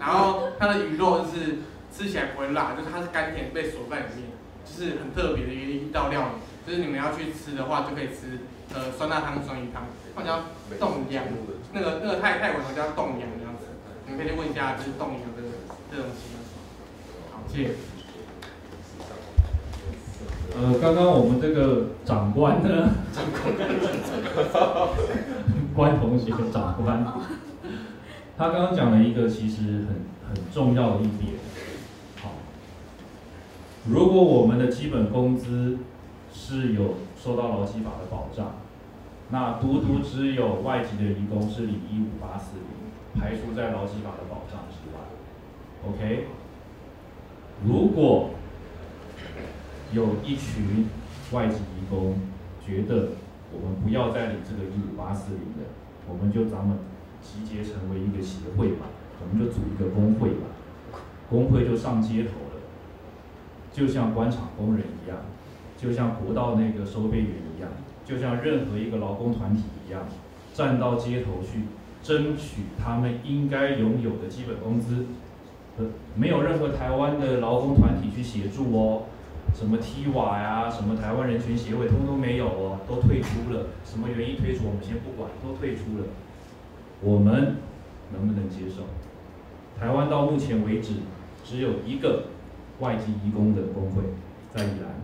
然后它的鱼肉就是吃起来不会辣，就是它是甘甜被锁在里面，就是很特别的一一道料理，就是你们要去吃的话就可以吃呃酸辣汤、酸鱼汤，或者叫冻羊，那个那个泰泰文好像叫冻羊这样子，你可以去问一下，就是冻羊这个这东西。好，谢谢。呃，刚刚我们这个长官呢，长官。关同学长官，他刚刚讲了一个其实很很重要的一点，好，如果我们的基本工资是有受到劳基法的保障，那独独只有外籍的移工是领一五八四零，排除在劳基法的保障之外，OK，如果有一群外籍移工觉得我们不要再领这个一五八四零的，我们就咱们集结成为一个协会吧，我们就组一个工会吧，工会就上街头了，就像官场工人一样，就像国道那个收费员一样，就像任何一个劳工团体一样，站到街头去争取他们应该拥有的基本工资，呃，没有任何台湾的劳工团体去协助哦。什么 T 瓦呀，什么台湾人权协会，通通没有哦，都退出了。什么原因退出，我们先不管，都退出了。我们能不能接受？台湾到目前为止只有一个外籍移工的工会，在宜兰，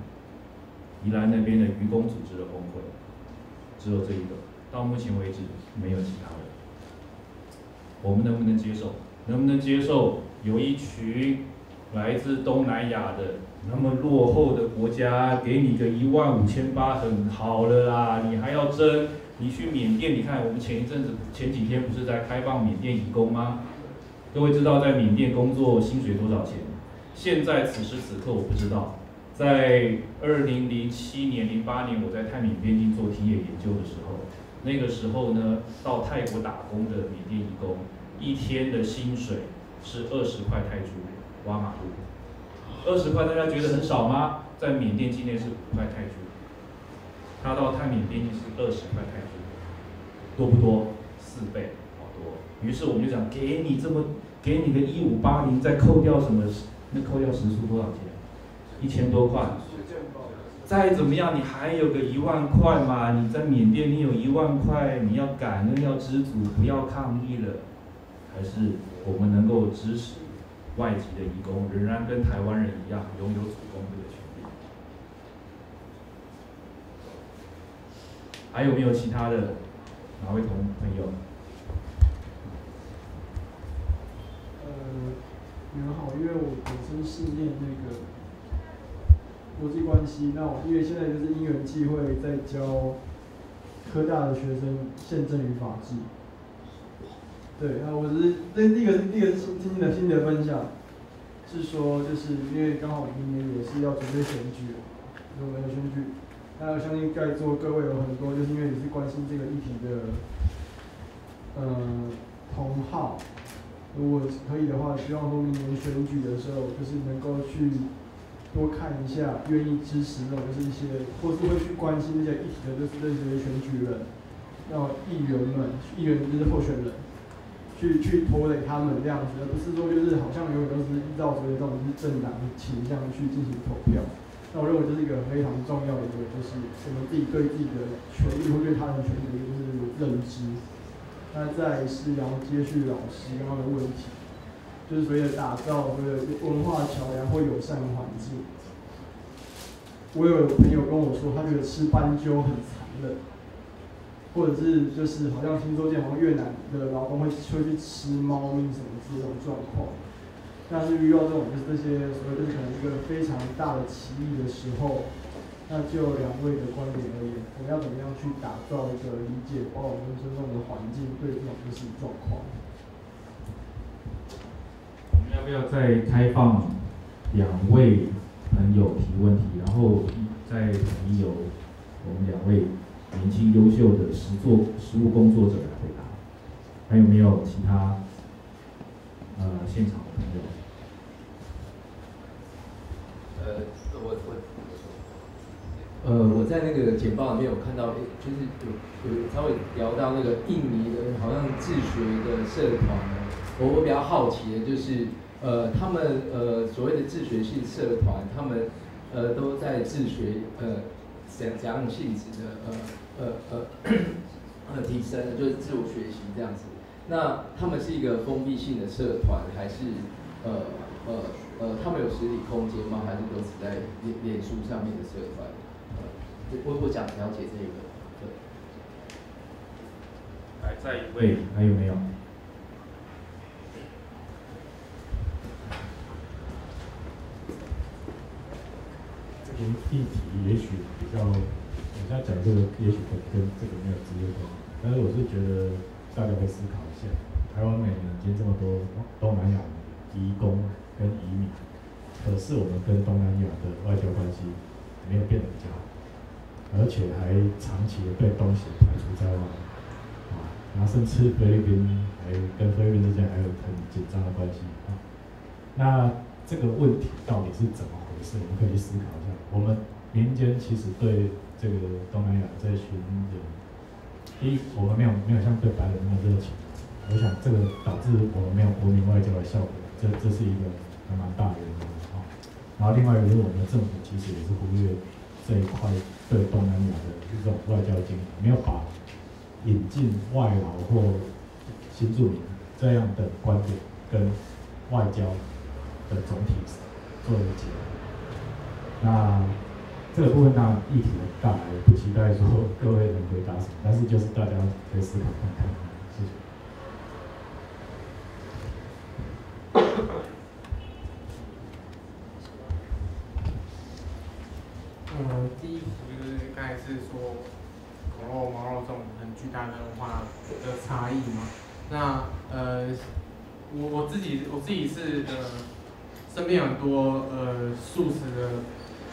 宜兰那边的渔工组织的工会，只有这一个。到目前为止没有其他的。我们能不能接受？能不能接受有一群来自东南亚的？那么落后的国家给你个一万五千八很好了啦，你还要争？你去缅甸，你看我们前一阵子前几天不是在开放缅甸移工吗？各位知道在缅甸工作薪水多少钱？现在此时此刻我不知道。在二零零七年、零八年我在泰缅边境做田野研究的时候，那个时候呢，到泰国打工的缅甸移工一天的薪水是二十块泰铢，挖马路。二十块，大家觉得很少吗？在缅甸境内是五块泰铢，他到泰缅边境是二十块泰铢，多不多？四倍，好多。于是我们就想，给你这么，给你个一五八零，再扣掉什么？那扣掉时速多少钱？一千多块。再怎么样，你还有个一万块嘛？你在缅甸，你有一万块，你要感恩，要知足，不要抗议了。还是我们能够支持？外籍的移工仍然跟台湾人一样拥有主工会的权利。还有没有其他的哪位同朋友？呃，你好，因为我本身是念那个国际关系，那我因为现在就是因缘际会在教科大的学生宪政与法治。对，那我是那第一个是第一个是今天的新的分享，是说就是因为刚好明年也是要准备选举，我们的选举，那我相信在座各位有很多就是因为你是关心这个议题的，呃，同好，如果可以的话，希望说明年选举的时候就是能够去多看一下，愿意支持那种就是一些或是会去关心这些议题的，就是这些选举人，要议员们，议员就是候选人。去去拖累他们这样子，而不是说就是好像永远都是依照所有这种是政党倾向去进行投票。那我认为这是一个非常重要的一个，就是我们自己对自己的权利或对他人权利的一个就是认知。那再是然后接续老师刚刚的问题，就是所谓的打造所谓的文化桥梁或友善的环境。我有朋友跟我说，他觉得吃斑鸠很残忍。或者是就是好像听说见好像越南的老公会会去吃猫咪什么这种状况，但是遇到这种就是这些所谓就是可能一个非常大的歧义的时候，那就两位的观点而言，我们要怎么样去打造一个理解、包容跟尊重的环境，对这种就是状况？要不要再开放两位朋友提问题，然后再统一由我们两位？年轻优秀的实作实务工作者来回答，还有没有其他呃现场的朋友？呃，我我呃，我在那个简报里面有看到，就是有有稍微聊到那个印尼的，好像自学的社团。我我比较好奇的就是，呃，他们呃所谓的自学性社团，他们呃都在自学呃怎怎样性质的呃呃呃呃提升，就是自我学习这样子。那他们是一个封闭性的社团，还是呃呃呃他们有实体空间吗？还是都只在脸脸书上面的社团？呃我我想了解这个，对。来，再一位，还有没有？这个议题也许比较，我现在讲这个也许跟跟这个没有直接关系，但是我是觉得大家可以思考一下，台湾每年已经这么多东南亚移工跟移民，可是我们跟东南亚的外交关系没有变得比较好。而且还长期的被东协排除在外，啊，然后甚至菲律宾还跟菲律宾之间还有很紧张的关系啊。那这个问题到底是怎么回事？我们可以去思考一下。我们民间其实对这个东南亚这群人，第一，我们没有没有像对白人那么热情。我想这个导致我们没有国民外交的效果，这这是一个还蛮大的原因啊。然后另外一个是我们的政府其实也是忽略。这一块对东南亚的这种外交经验，没有把引进外劳或新住民这样的观点跟外交的总体做一个结合。那这个部分当然议题很大，也不期待说各位能回答什么，但是就是大家可以思考看看，谢谢。嗯，第一题就是刚才是说狗肉、猫肉这种很巨大的文化的差异嘛。那呃，我我自己我自己是呃，身边很多呃素食的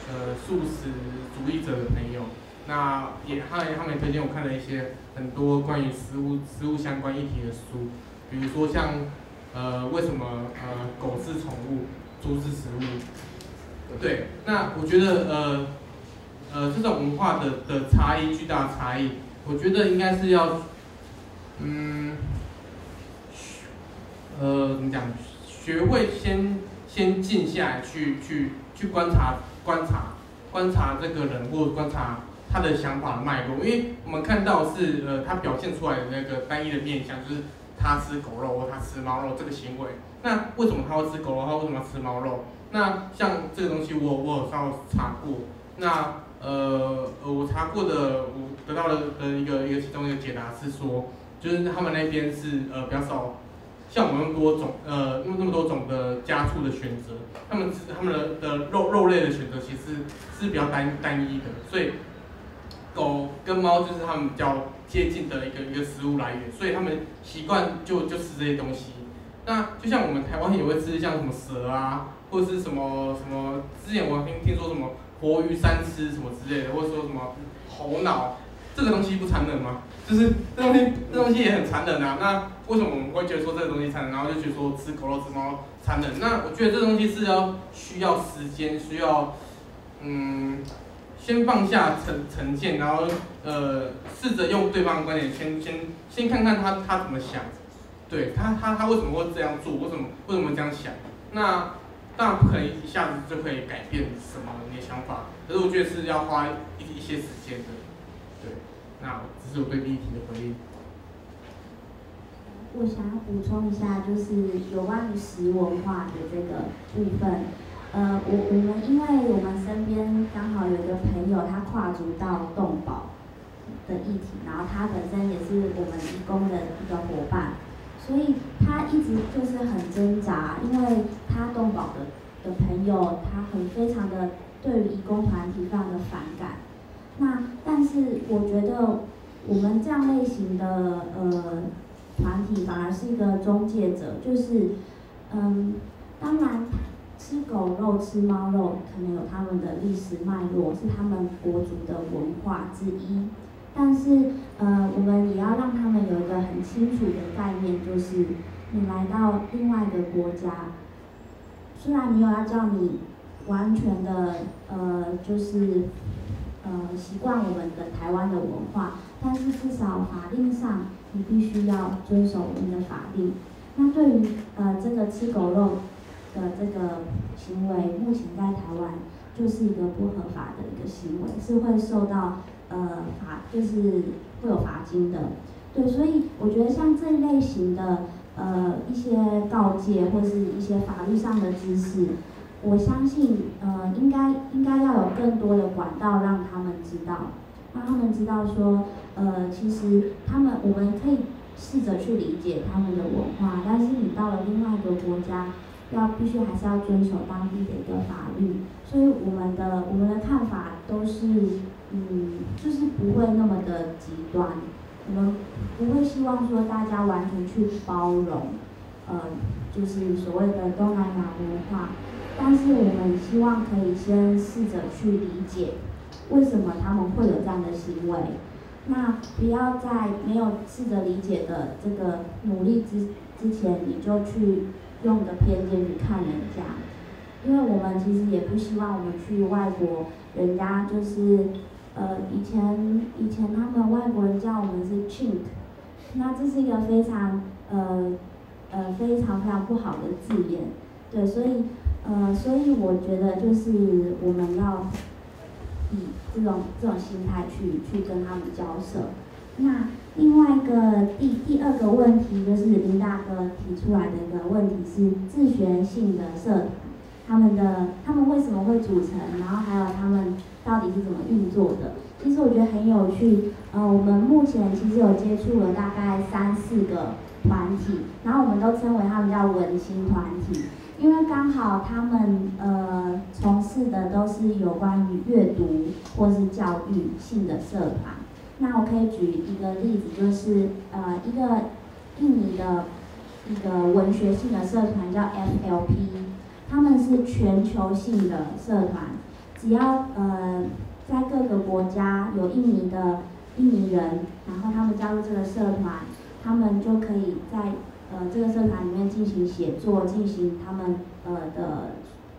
呃素食主义者的朋友，那也他他们也推荐我看了一些很多关于食物食物相关议题的书，比如说像呃为什么呃狗是宠物，猪是食物？对，那我觉得呃。呃，这种文化的的差异，巨大差异，我觉得应该是要，嗯，呃，怎么讲？学会先先静下来，去去去观察观察观察这个人，或者观察他的想法脉络。因为我们看到是呃，他表现出来的那个单一的面相，就是他吃狗肉或他吃猫肉这个行为。那为什么他会吃狗肉？他为什么要吃猫肉？那像这个东西，我我有稍微查过。那呃呃，我查过的，我得到的的一个一个其中一个解答是说，就是他们那边是呃比较少，像我们那么多种呃那么那么多种的家畜的选择，他们他们的的肉肉类的选择其实是比较单单一的，所以狗跟猫就是他们比较接近的一个一个食物来源，所以他们习惯就就吃这些东西。那就像我们台湾也会吃像什么蛇啊，或者是什么什么，之前我听听说什么。活鱼三吃什么之类的，或者说什么猴脑，这个东西不残忍吗？就是这东西，这东西也很残忍啊。那为什么我们会觉得说这个东西残忍，然后就觉得说吃狗肉吃猫残忍？那我觉得这东西是要需要时间，需要嗯，先放下成成见，然后呃，试着用对方的观点，先先先看看他他怎么想，对他他他为什么会这样做？为什么为什么这样想？那。当然不可能一下子就可以改变什么你的想法，可是我觉得是要花一一些时间的。那这是我对第一题的回应。我想要补充一下，就是有关于食文化的这个部分。呃，我我们因为我们身边刚好有一个朋友，他跨足到动保的议题，然后他本身也是我们义工的一个伙伴。所以他一直就是很挣扎，因为他动保的的朋友，他很非常的对于义工团体非常的反感。那但是我觉得我们这样类型的呃团体反而是一个中介者，就是嗯，当然吃狗肉、吃猫肉可能有他们的历史脉络，是他们国族的文化之一。但是，呃，我们也要让他们有一个很清楚的概念，就是你来到另外一个国家，虽然没有要叫你完全的，呃，就是，呃，习惯我们的台湾的文化，但是至少法令上你必须要遵守我们的法令。那对于呃这个吃狗肉的这个行为，目前在台湾就是一个不合法的一个行为，是会受到呃罚，就是会有罚金的。对，所以我觉得像这一类型的呃一些告诫或是一些法律上的知识，我相信呃应该应该要有更多的管道让他们知道，让他们知道说呃其实他们我们可以试着去理解他们的文化，但是你到了另外一个国家，要必须还是要遵守当地的一个法律，所以我们的我们的看法都是嗯就是不会那么的极端。我们不会希望说大家完全去包容，呃，就是所谓的东南亚文化，但是我们希望可以先试着去理解，为什么他们会有这样的行为。那不要在没有试着理解的这个努力之之前，你就去用的偏见去看人家，因为我们其实也不希望我们去外国，人家就是。呃，以前以前他们外国人叫我们是 chink，那这是一个非常呃呃非常非常不好的字眼，对，所以呃所以我觉得就是我们要以这种这种心态去去跟他们交涉。那另外一个第第二个问题就是林大哥提出来的一个问题是自学性的社团，他们的他们为什么会组成，然后还有他们。到底是怎么运作的？其实我觉得很有趣。呃，我们目前其实有接触了大概三四个团体，然后我们都称为他们叫文青团体，因为刚好他们呃从事的都是有关于阅读或是教育性的社团。那我可以举一个例子，就是呃一个印尼的一个文学性的社团叫 FLP，他们是全球性的社团。只要呃在各个国家有印尼的印尼人，然后他们加入这个社团，他们就可以在呃这个社团里面进行写作，进行他们呃的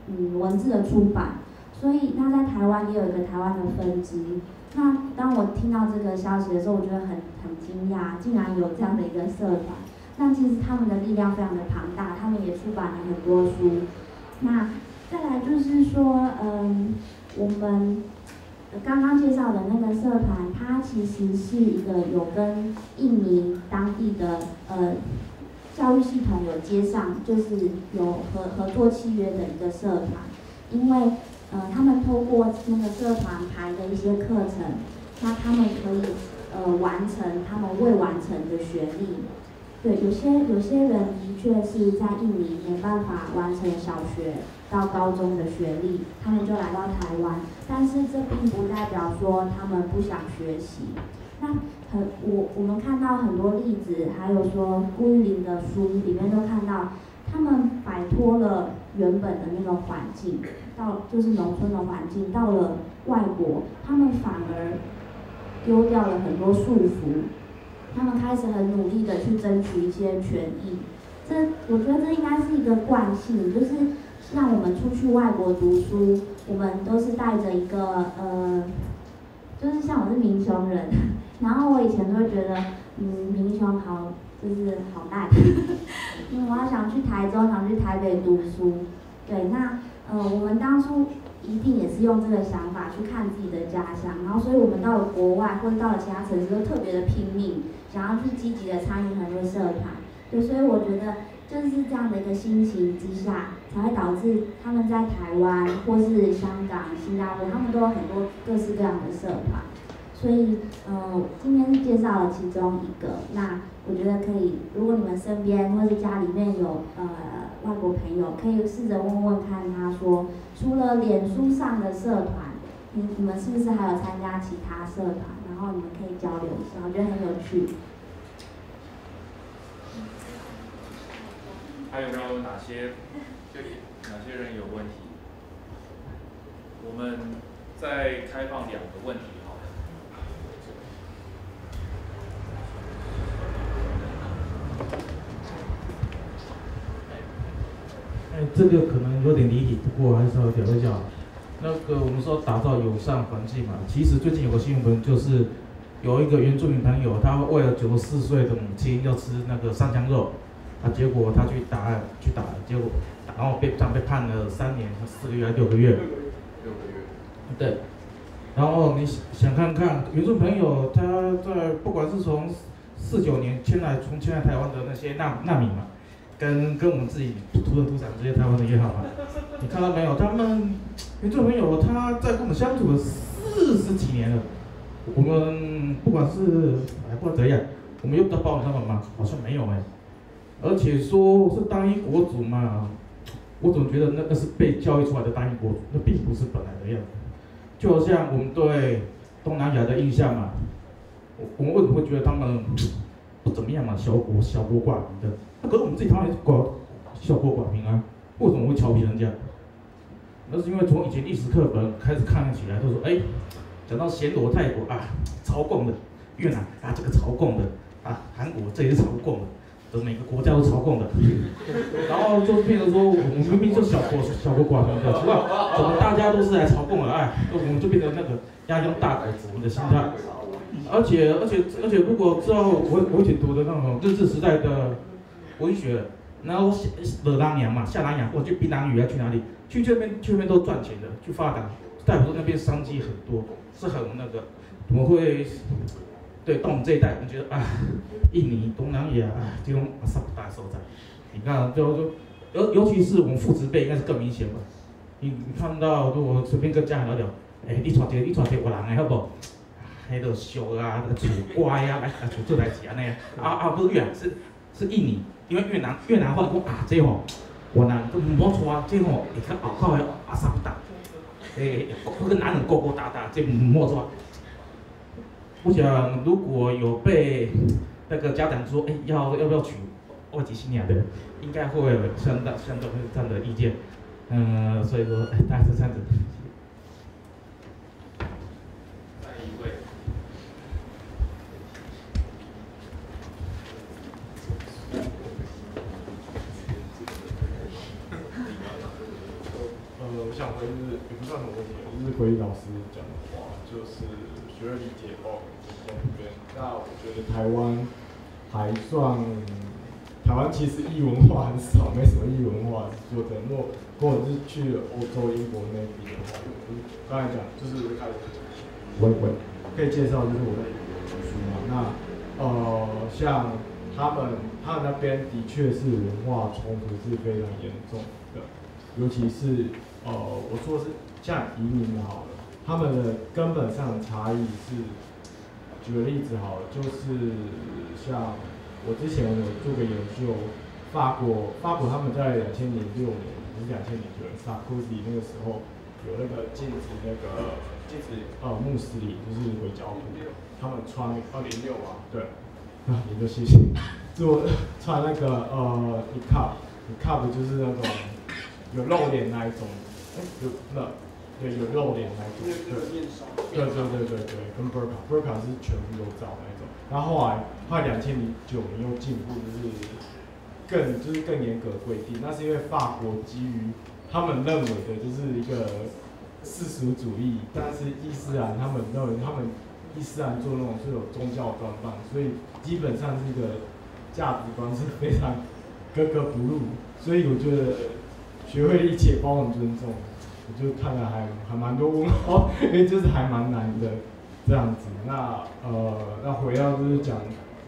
嗯文字的出版。所以那在台湾也有一个台湾的分支。那当我听到这个消息的时候，我觉得很很惊讶，竟然有这样的一个社团。那其实他们的力量非常的庞大，他们也出版了很多书。那再来就是说，嗯，我们刚刚介绍的那个社团，它其实是一个有跟印尼当地的呃教育系统有接上，就是有合合作契约的一个社团。因为呃，他们透过那个社团排的一些课程，那他们可以呃完成他们未完成的学历。对，有些有些人的确是在印尼没办法完成小学。到高中的学历，他们就来到台湾，但是这并不代表说他们不想学习。那很我我们看到很多例子，还有说顾玉玲的书里面都看到，他们摆脱了原本的那个环境，到就是农村的环境，到了外国，他们反而丢掉了很多束缚，他们开始很努力的去争取一些权益。这我觉得这应该是一个惯性，就是。像我们出去外国读书，我们都是带着一个呃，就是像我是民雄人，然后我以前都会觉得，嗯，民雄好就是好烂，因 为我要想去台中，想去台北读书，对，那呃，我们当初一定也是用这个想法去看自己的家乡，然后所以我们到了国外或者到了其他城市都特别的拼命，想要去积极的参与很多社团，对，所以我觉得。就是这样的一个心情之下，才会导致他们在台湾或是香港、新加坡，他们都有很多各式各样的社团。所以，嗯，今天是介绍了其中一个。那我觉得可以，如果你们身边或是家里面有呃外国朋友，可以试着问问看他说，除了脸书上的社团，你你们是不是还有参加其他社团？然后你们可以交流一下，我觉得很有趣。还有没有哪些就哪些人有问题？我们再开放两个问题，好了。哎，这个可能有点离题，不过还是稍微聊一下。那个我们说打造友善环境嘛，其实最近有个新闻就是有一个原住民朋友，他为了九十四岁的母亲要吃那个三香肉，啊，结果他去打去打，结果然后被这样被判了三年四个月还六个月。六个月。对。然后你想看看原住民朋友他在不管是从四九年迁来从迁来台湾的那些难难民嘛，跟跟我们自己土生土长这些台湾的也好嘛，你看到没有？他们原住民朋友他在跟我们相处了四十几年了，我们不管是哎不管怎样，我们用得包他们吗？好像没有哎。而且说是单一国族嘛，我总觉得那个是被教育出来的单一国族，那并不是本来的样子。就好像我们对东南亚的印象嘛，我我们为什么会觉得他们不怎么样嘛？小国小国寡民的，那可是我们自己台湾寡小国寡民啊，为什么会瞧不起人家？那是因为从以前历史课本开始看起来，都说哎，讲到暹罗泰国啊，朝贡的越南啊，这个朝贡的啊，韩国这也是朝贡的。每个国家都朝贡的，然后就变成说，我们明明就小国小国寡民的，是吧？怎么大家都是来朝贡的？哎，我们就变成那个压根大国族的心态。而且而且而且，如果之后我我以前读的那种日治时代的文学，然后惹拉娘嘛，下南洋或者去槟榔屿要去哪里？去这边去那边都赚钱的，去发达，代表说那边商机很多，是很那个，怎么会？对，到我们这一代，我觉得啊，印尼、东南亚啊，这种阿萨不大所在，你看，就就尤尤其是我们父执辈，应该是更明显吧。你你看到，如果随便跟家人聊聊，哎，你娶这，你娶这外人的好不？迄个俗啊，那个楚乖啊，来啊，楚做代志安尼啊，啊啊，不是越南，是是印尼，因为越南越南话讲啊，这吼，越南都唔好娶，这吼会较拗口的阿萨不大，诶，嗰个男人勾勾搭搭，这唔好娶。我想，如果有被那个家长说，哎，要要不要娶外籍新娘的，应该会相当相当会这样的意见，嗯，所以说，哎，大概是这样子。下一位。呃，我想回是也不算什么问题，就是回老师讲的话，就是。学会理解哦，这边。那我觉得台湾还算，台湾其实异文化很少，没什么异文化做的。若或者是去欧洲、英国那边的话，刚才讲就是开始，我我可以介绍，就是我在英国读书嘛。那呃，像他们他们那边的确是文化冲突是非常严重的，尤其是呃，我说是像移民好了。他们的根本上的差异是，举个例子好了，就是像我之前有做个研究，法国法国他们在两千零六年还是两千零九年，萨科齐那个时候有那个禁止那个禁止呃穆斯林就是回教徒，他们穿二零六啊，对，啊你就谢谢，做穿那个呃 cap，cap 就是那种有露脸那一种，哎有那。对，有露脸那种，对，对对对对，跟 burka，burka 是全部都照那种。然后后来，后来两千零九年又进步，就是更就是更严格规定。那是因为法国基于他们认为的就是一个世俗主义，但是伊斯兰他们认为他们伊斯兰做那种是有宗教装扮，所以基本上这个价值观是非常格格不入。所以我觉得学会一切、包容、尊重。我就看了还还蛮多问号，因 为就是还蛮难的这样子。那呃，那回到就是讲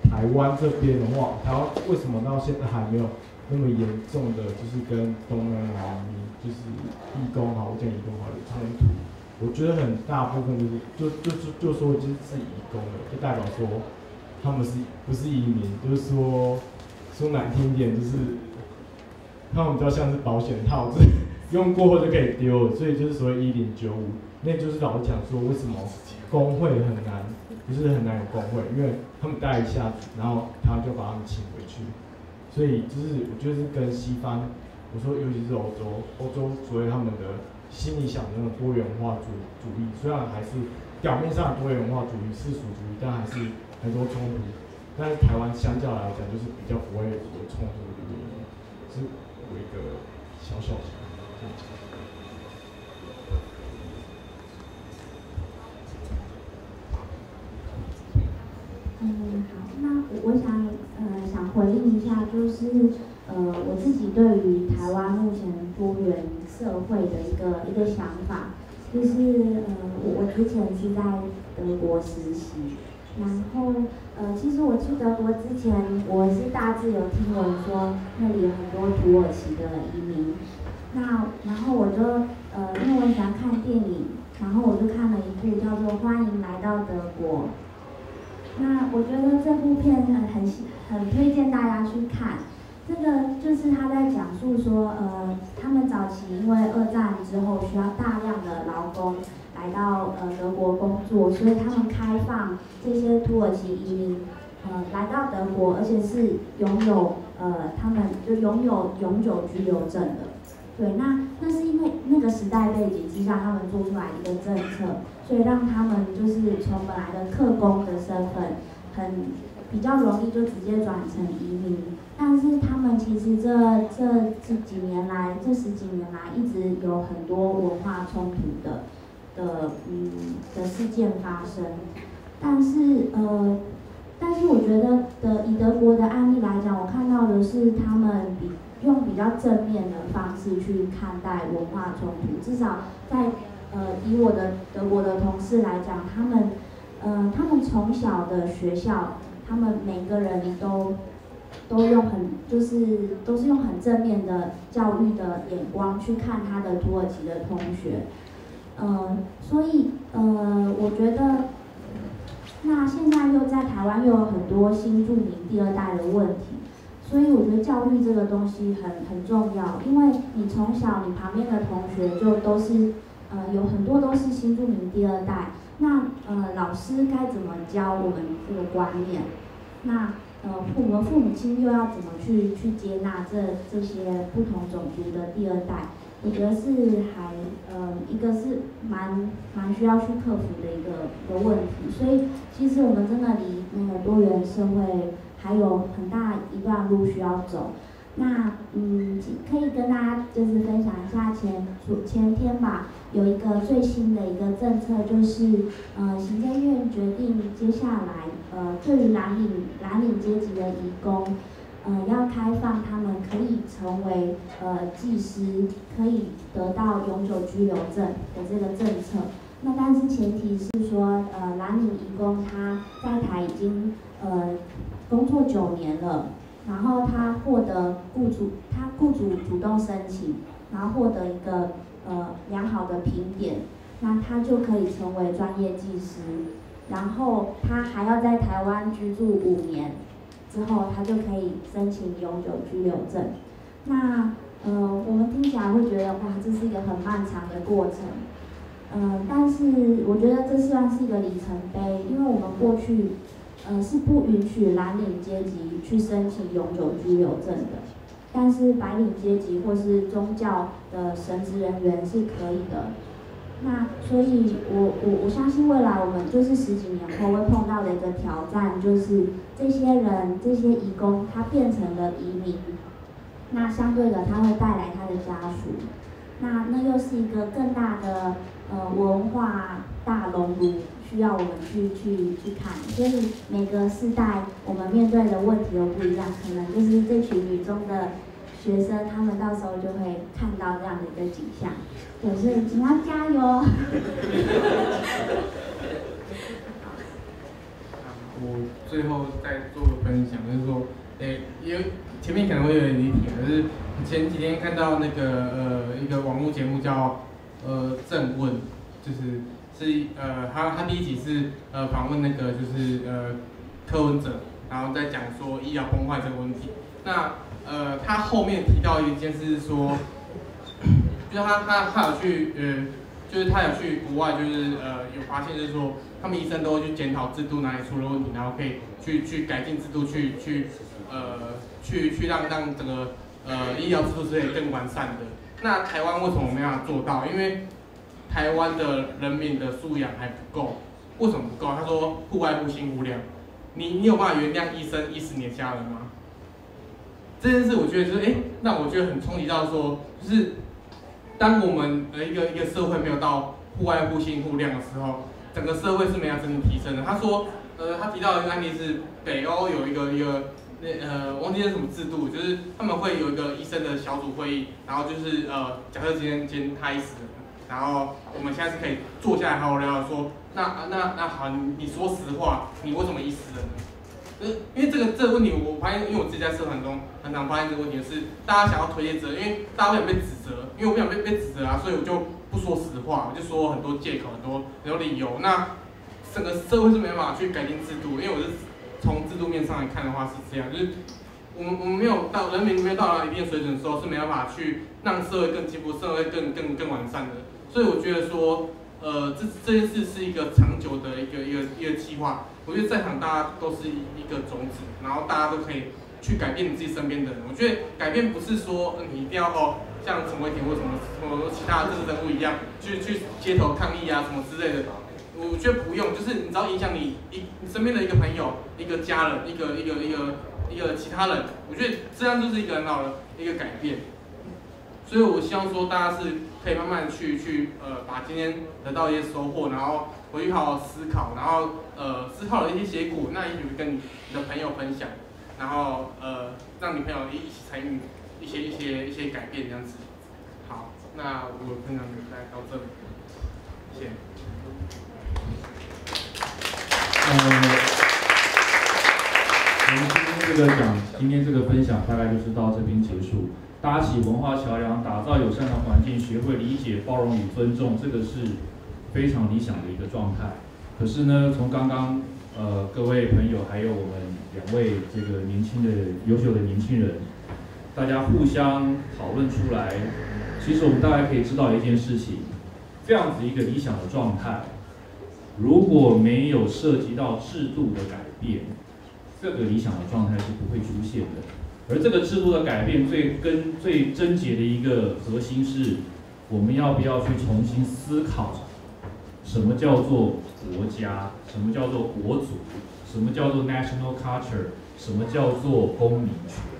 台湾这边的话，台湾为什么到现在还没有那么严重的，就是跟东南亚，就是义工好，我讲义工好有冲突？我觉得很大部分就是就就就就说就是是义工的，就代表说他们是不是移民？就是说说难听点，就是他们比较像是保险套就是。用过后就可以丢，所以就是所谓一零九五，那就是老讲说为什么工会很难，不是很难有工会，因为他们待一下子，然后他就把他们请回去，所以就是我觉得是跟西方，我说尤其是欧洲，欧洲所谓他们的心里想的那种多元化主主义，虽然还是表面上的多元化主义、世俗主义，但还是很多冲突。但是台湾相较来讲，就是比较不会有冲突的，是一个小的，嗯，好，那我我想呃想回应一下，就是呃我自己对于台湾目前多元社会的一个一个想法，就是呃我我之前是在德国实习。然后呃其实我去德国之前，我是大致有听闻说那里有很多土耳其的移民，那然后我就呃因为我喜欢看电影，然后我就看了一部叫做《欢迎来到德国》。那我觉得这部片很很很推荐大家去看。这个就是他在讲述说，呃，他们早期因为二战之后需要大量的劳工来到呃德国工作，所以他们开放这些土耳其移民，呃，来到德国，而且是拥有呃他们就拥有永久居留证的。对，那那是因为那个时代背景之下，他们做出来一个政策，所以让他们就是从本来的客工的身份，很比较容易就直接转成移民。但是他们其实这这这几年来，这十几年来一直有很多文化冲突的的嗯的事件发生。但是呃，但是我觉得的以德国的案例来讲，我看到的是他们比。用比较正面的方式去看待文化冲突，至少在呃以我的德国的同事来讲，他们呃他们从小的学校，他们每个人都都用很就是都是用很正面的教育的眼光去看他的土耳其的同学，呃所以呃我觉得那现在又在台湾又有很多新住民第二代的问题。所以我觉得教育这个东西很很重要，因为你从小你旁边的同学就都是，呃，有很多都是新住民第二代，那呃老师该怎么教我们这个观念？那呃父母父母亲又要怎么去去接纳这这些不同种族的第二代？我觉得是还呃一个是蛮蛮需要去克服的一个一个问题。所以其实我们真的离那个多元社会。还有很大一段路需要走，那嗯，可以跟大家就是分享一下前昨前天吧，有一个最新的一个政策，就是呃，行政院决定接下来呃，对于蓝领蓝领阶级的移工，呃，要开放他们可以成为呃技师，可以得到永久居留证的这个政策。那但是前提是说，呃，蓝领移工他在台已经呃。工作九年了，然后他获得雇主，他雇主主动申请，然后获得一个呃良好的评点，那他就可以成为专业技师，然后他还要在台湾居住五年，之后他就可以申请永久居留证。那呃我们听起来会觉得哇，这是一个很漫长的过程，嗯，但是我觉得这算是一个里程碑，因为我们过去。呃，是不允许蓝领阶级去申请永久居留证的，但是白领阶级或是宗教的神职人员是可以的。那所以，我我我相信未来我们就是十几年后会碰到的一个挑战，就是这些人这些移工他变成了移民，那相对的他会带来他的家属，那那又是一个更大的呃文化大熔炉。需要我们去去去看，所以每个世代我们面对的问题都不一样，可能就是这群女中的学生，他们到时候就会看到这样的一个景象。对，所以你要加油。我最后再做个分享，就是说，诶，因为前面可能会有点离题，可是前几天看到那个呃一个网络节目叫呃正问，就是。是呃，他他第一集是呃访问那个就是呃柯文哲，然后再讲说医疗崩坏这个问题。那呃他后面提到一件事是说，就是他他他有去呃，就是他有去国外，就是呃有发现就是说，他们医生都会去检讨制度哪里出了问题，然后可以去去改进制度，去去呃去去让让整个呃医疗制度是可以更完善的。那台湾为什么没办法做到？因为台湾的人民的素养还不够，为什么不够？他说户外不辛苦量，你你有办法原谅医生医死你的家人吗？这件事我觉得就是哎，那我觉得很冲击到说，就是当我们的一个一个社会没有到户外不辛苦量的时候，整个社会是没有真正提升的。他说，呃，他提到一个案例是北欧有一个一个那呃忘记是什么制度，就是他们会有一个医生的小组会议，然后就是呃假设今天今天他医死了，然后我们现在是可以坐下来好好聊聊说，那那那好，你说实话，你为什么医死了呢？呃因为这个这个问题，我发现，因为我自己在社团中很常发现这个问题，是大家想要推卸责任，因为大家不想被指责，因为我不想被被指责啊，所以我就不说实话，我就说很多借口，很多很多理由。那整个社会是没办法去改变制度，因为我是从制度面上来看的话是这样，就是我们我们没有到人民没有到达一定水准的时候，是没办法去让社会更进步，社会更更更完善的。所以我觉得说，呃，这这件事是一个长久的一个一个一个计划。我觉得在场大家都是一个种子，然后大家都可以去改变你自己身边的人。我觉得改变不是说你一定要哦，像陈伟霆或什么什么其他政治人物一样，去去街头抗议啊什么之类的。我觉得不用，就是你只要影响你一你身边的一个朋友、一个家人、一个一个一个一个其他人，我觉得这样就是一个很好的一个改变。所以我希望说大家是可以慢慢去去呃把今天得到一些收获，然后回去好好思考，然后呃思考了一些结果，那也许跟你的朋友分享，然后呃让你朋友一起参与一些一些一些改变这样子。好，那我分享就大概到这里，谢谢。呃，我们今天这个讲，今天这个分享大概就是到这边结束。搭起文化桥梁，打造友善的环境，学会理解、包容与尊重，这个是非常理想的一个状态。可是呢，从刚刚呃各位朋友还有我们两位这个年轻的优秀的年轻人，大家互相讨论出来，其实我们大概可以知道一件事情：这样子一个理想的状态，如果没有涉及到制度的改变，这个理想的状态是不会出现的。而这个制度的改变，最根、最症结的一个核心是，我们要不要去重新思考，什么叫做国家，什么叫做国族，什么叫做 national culture，什么叫做公民权？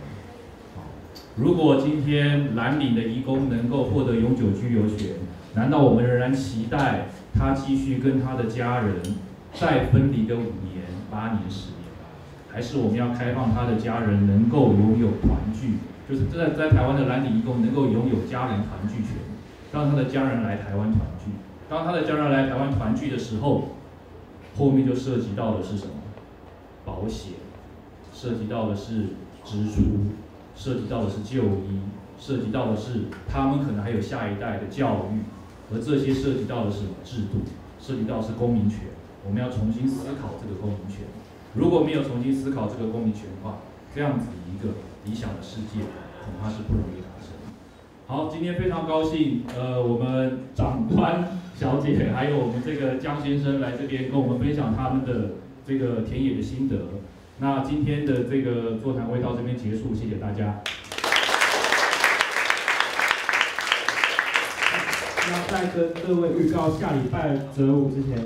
如果今天蓝领的移工能够获得永久居留权，难道我们仍然期待他继续跟他的家人再分离个五年、八年、十年？还是我们要开放他的家人能够拥有团聚，就是在在台湾的蓝领义工能够拥有家人团聚权，让他的家人来台湾团聚。当他的家人来台湾团聚的时候，后面就涉及到的是什么？保险，涉及到的是支出，涉及到的是就医，涉及到的是他们可能还有下一代的教育，而这些涉及到的是制度，涉及到是公民权。我们要重新思考这个公民权。如果没有重新思考这个公民权的话，这样子一个理想的世界恐怕是不容易达成。好，今天非常高兴，呃，我们长官小姐还有我们这个江先生来这边跟我们分享他们的这个田野的心得。那今天的这个座谈会到这边结束，谢谢大家。那在跟各位预告下礼拜择舞之前，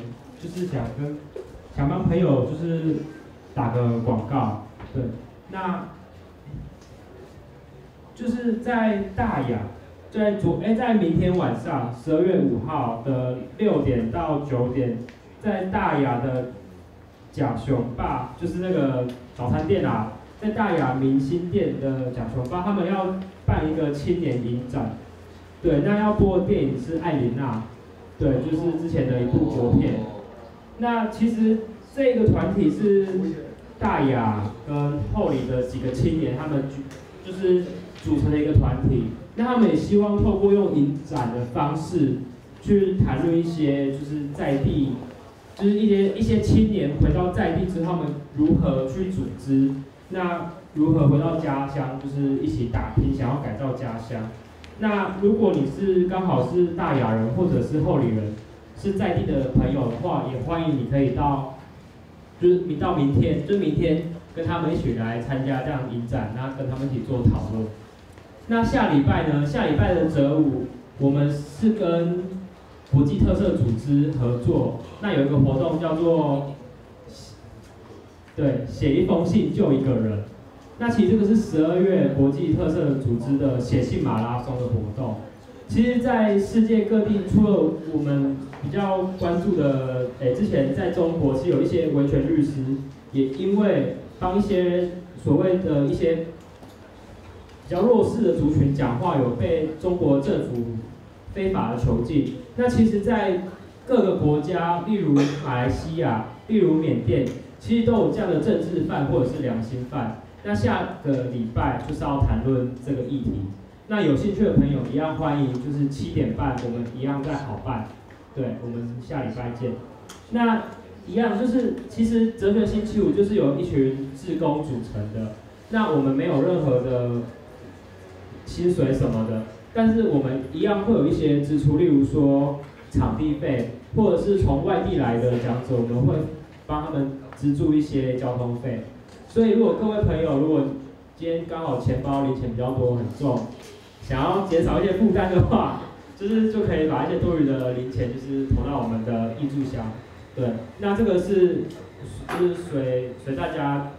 就是想跟想帮朋友就是。打个广告，对，那就是在大雅，在昨哎，在明天晚上十二月五号的六点到九点，在大雅的甲熊爸，就是那个早餐店啊，在大雅明星店的贾雄爸，他们要办一个青年影展，对，那要播的电影是艾琳娜，对，就是之前的一部国片，那其实。这个团体是大雅跟后里的几个青年，他们就是组成的一个团体。那他们也希望透过用影展的方式，去谈论一些就是在地，就是一些一些青年回到在地之后，他们如何去组织，那如何回到家乡，就是一起打拼，想要改造家乡。那如果你是刚好是大雅人或者是后里人，是在地的朋友的话，也欢迎你可以到。就是明到明天，就明天跟他们一起来参加这样影展，然后跟他们一起做讨论。那下礼拜呢？下礼拜的折舞，我们是跟国际特色组织合作，那有一个活动叫做，对，写一封信救一个人。那其实这个是十二月国际特色组织的写信马拉松的活动。其实，在世界各地，除了我们比较关注的，诶，之前在中国是有一些维权律师，也因为帮一些所谓的一些比较弱势的族群讲话，有被中国政府非法的囚禁。那其实，在各个国家，例如马来西亚，例如缅甸，其实都有这样的政治犯或者是良心犯。那下个礼拜就是要谈论这个议题。那有兴趣的朋友一样欢迎，就是七点半我们一样在好办。对，我们下礼拜见。那一样就是，其实哲学星期五就是由一群志工组成的。那我们没有任何的薪水什么的，但是我们一样会有一些支出，例如说场地费，或者是从外地来的讲者，我们会帮他们资助一些交通费。所以，如果各位朋友如果今天刚好钱包零钱比较多很重，想要减少一些负担的话，就是就可以把一些多余的零钱就是投到我们的义助箱。对，那这个是就是随随大家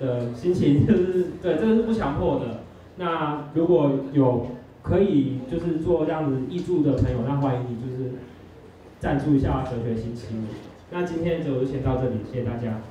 的心情，就是对这个是不强迫的。那如果有可以就是做这样子译著的朋友，那欢迎你就是赞助一下哲学星期五。那今天就先到这里，谢谢大家。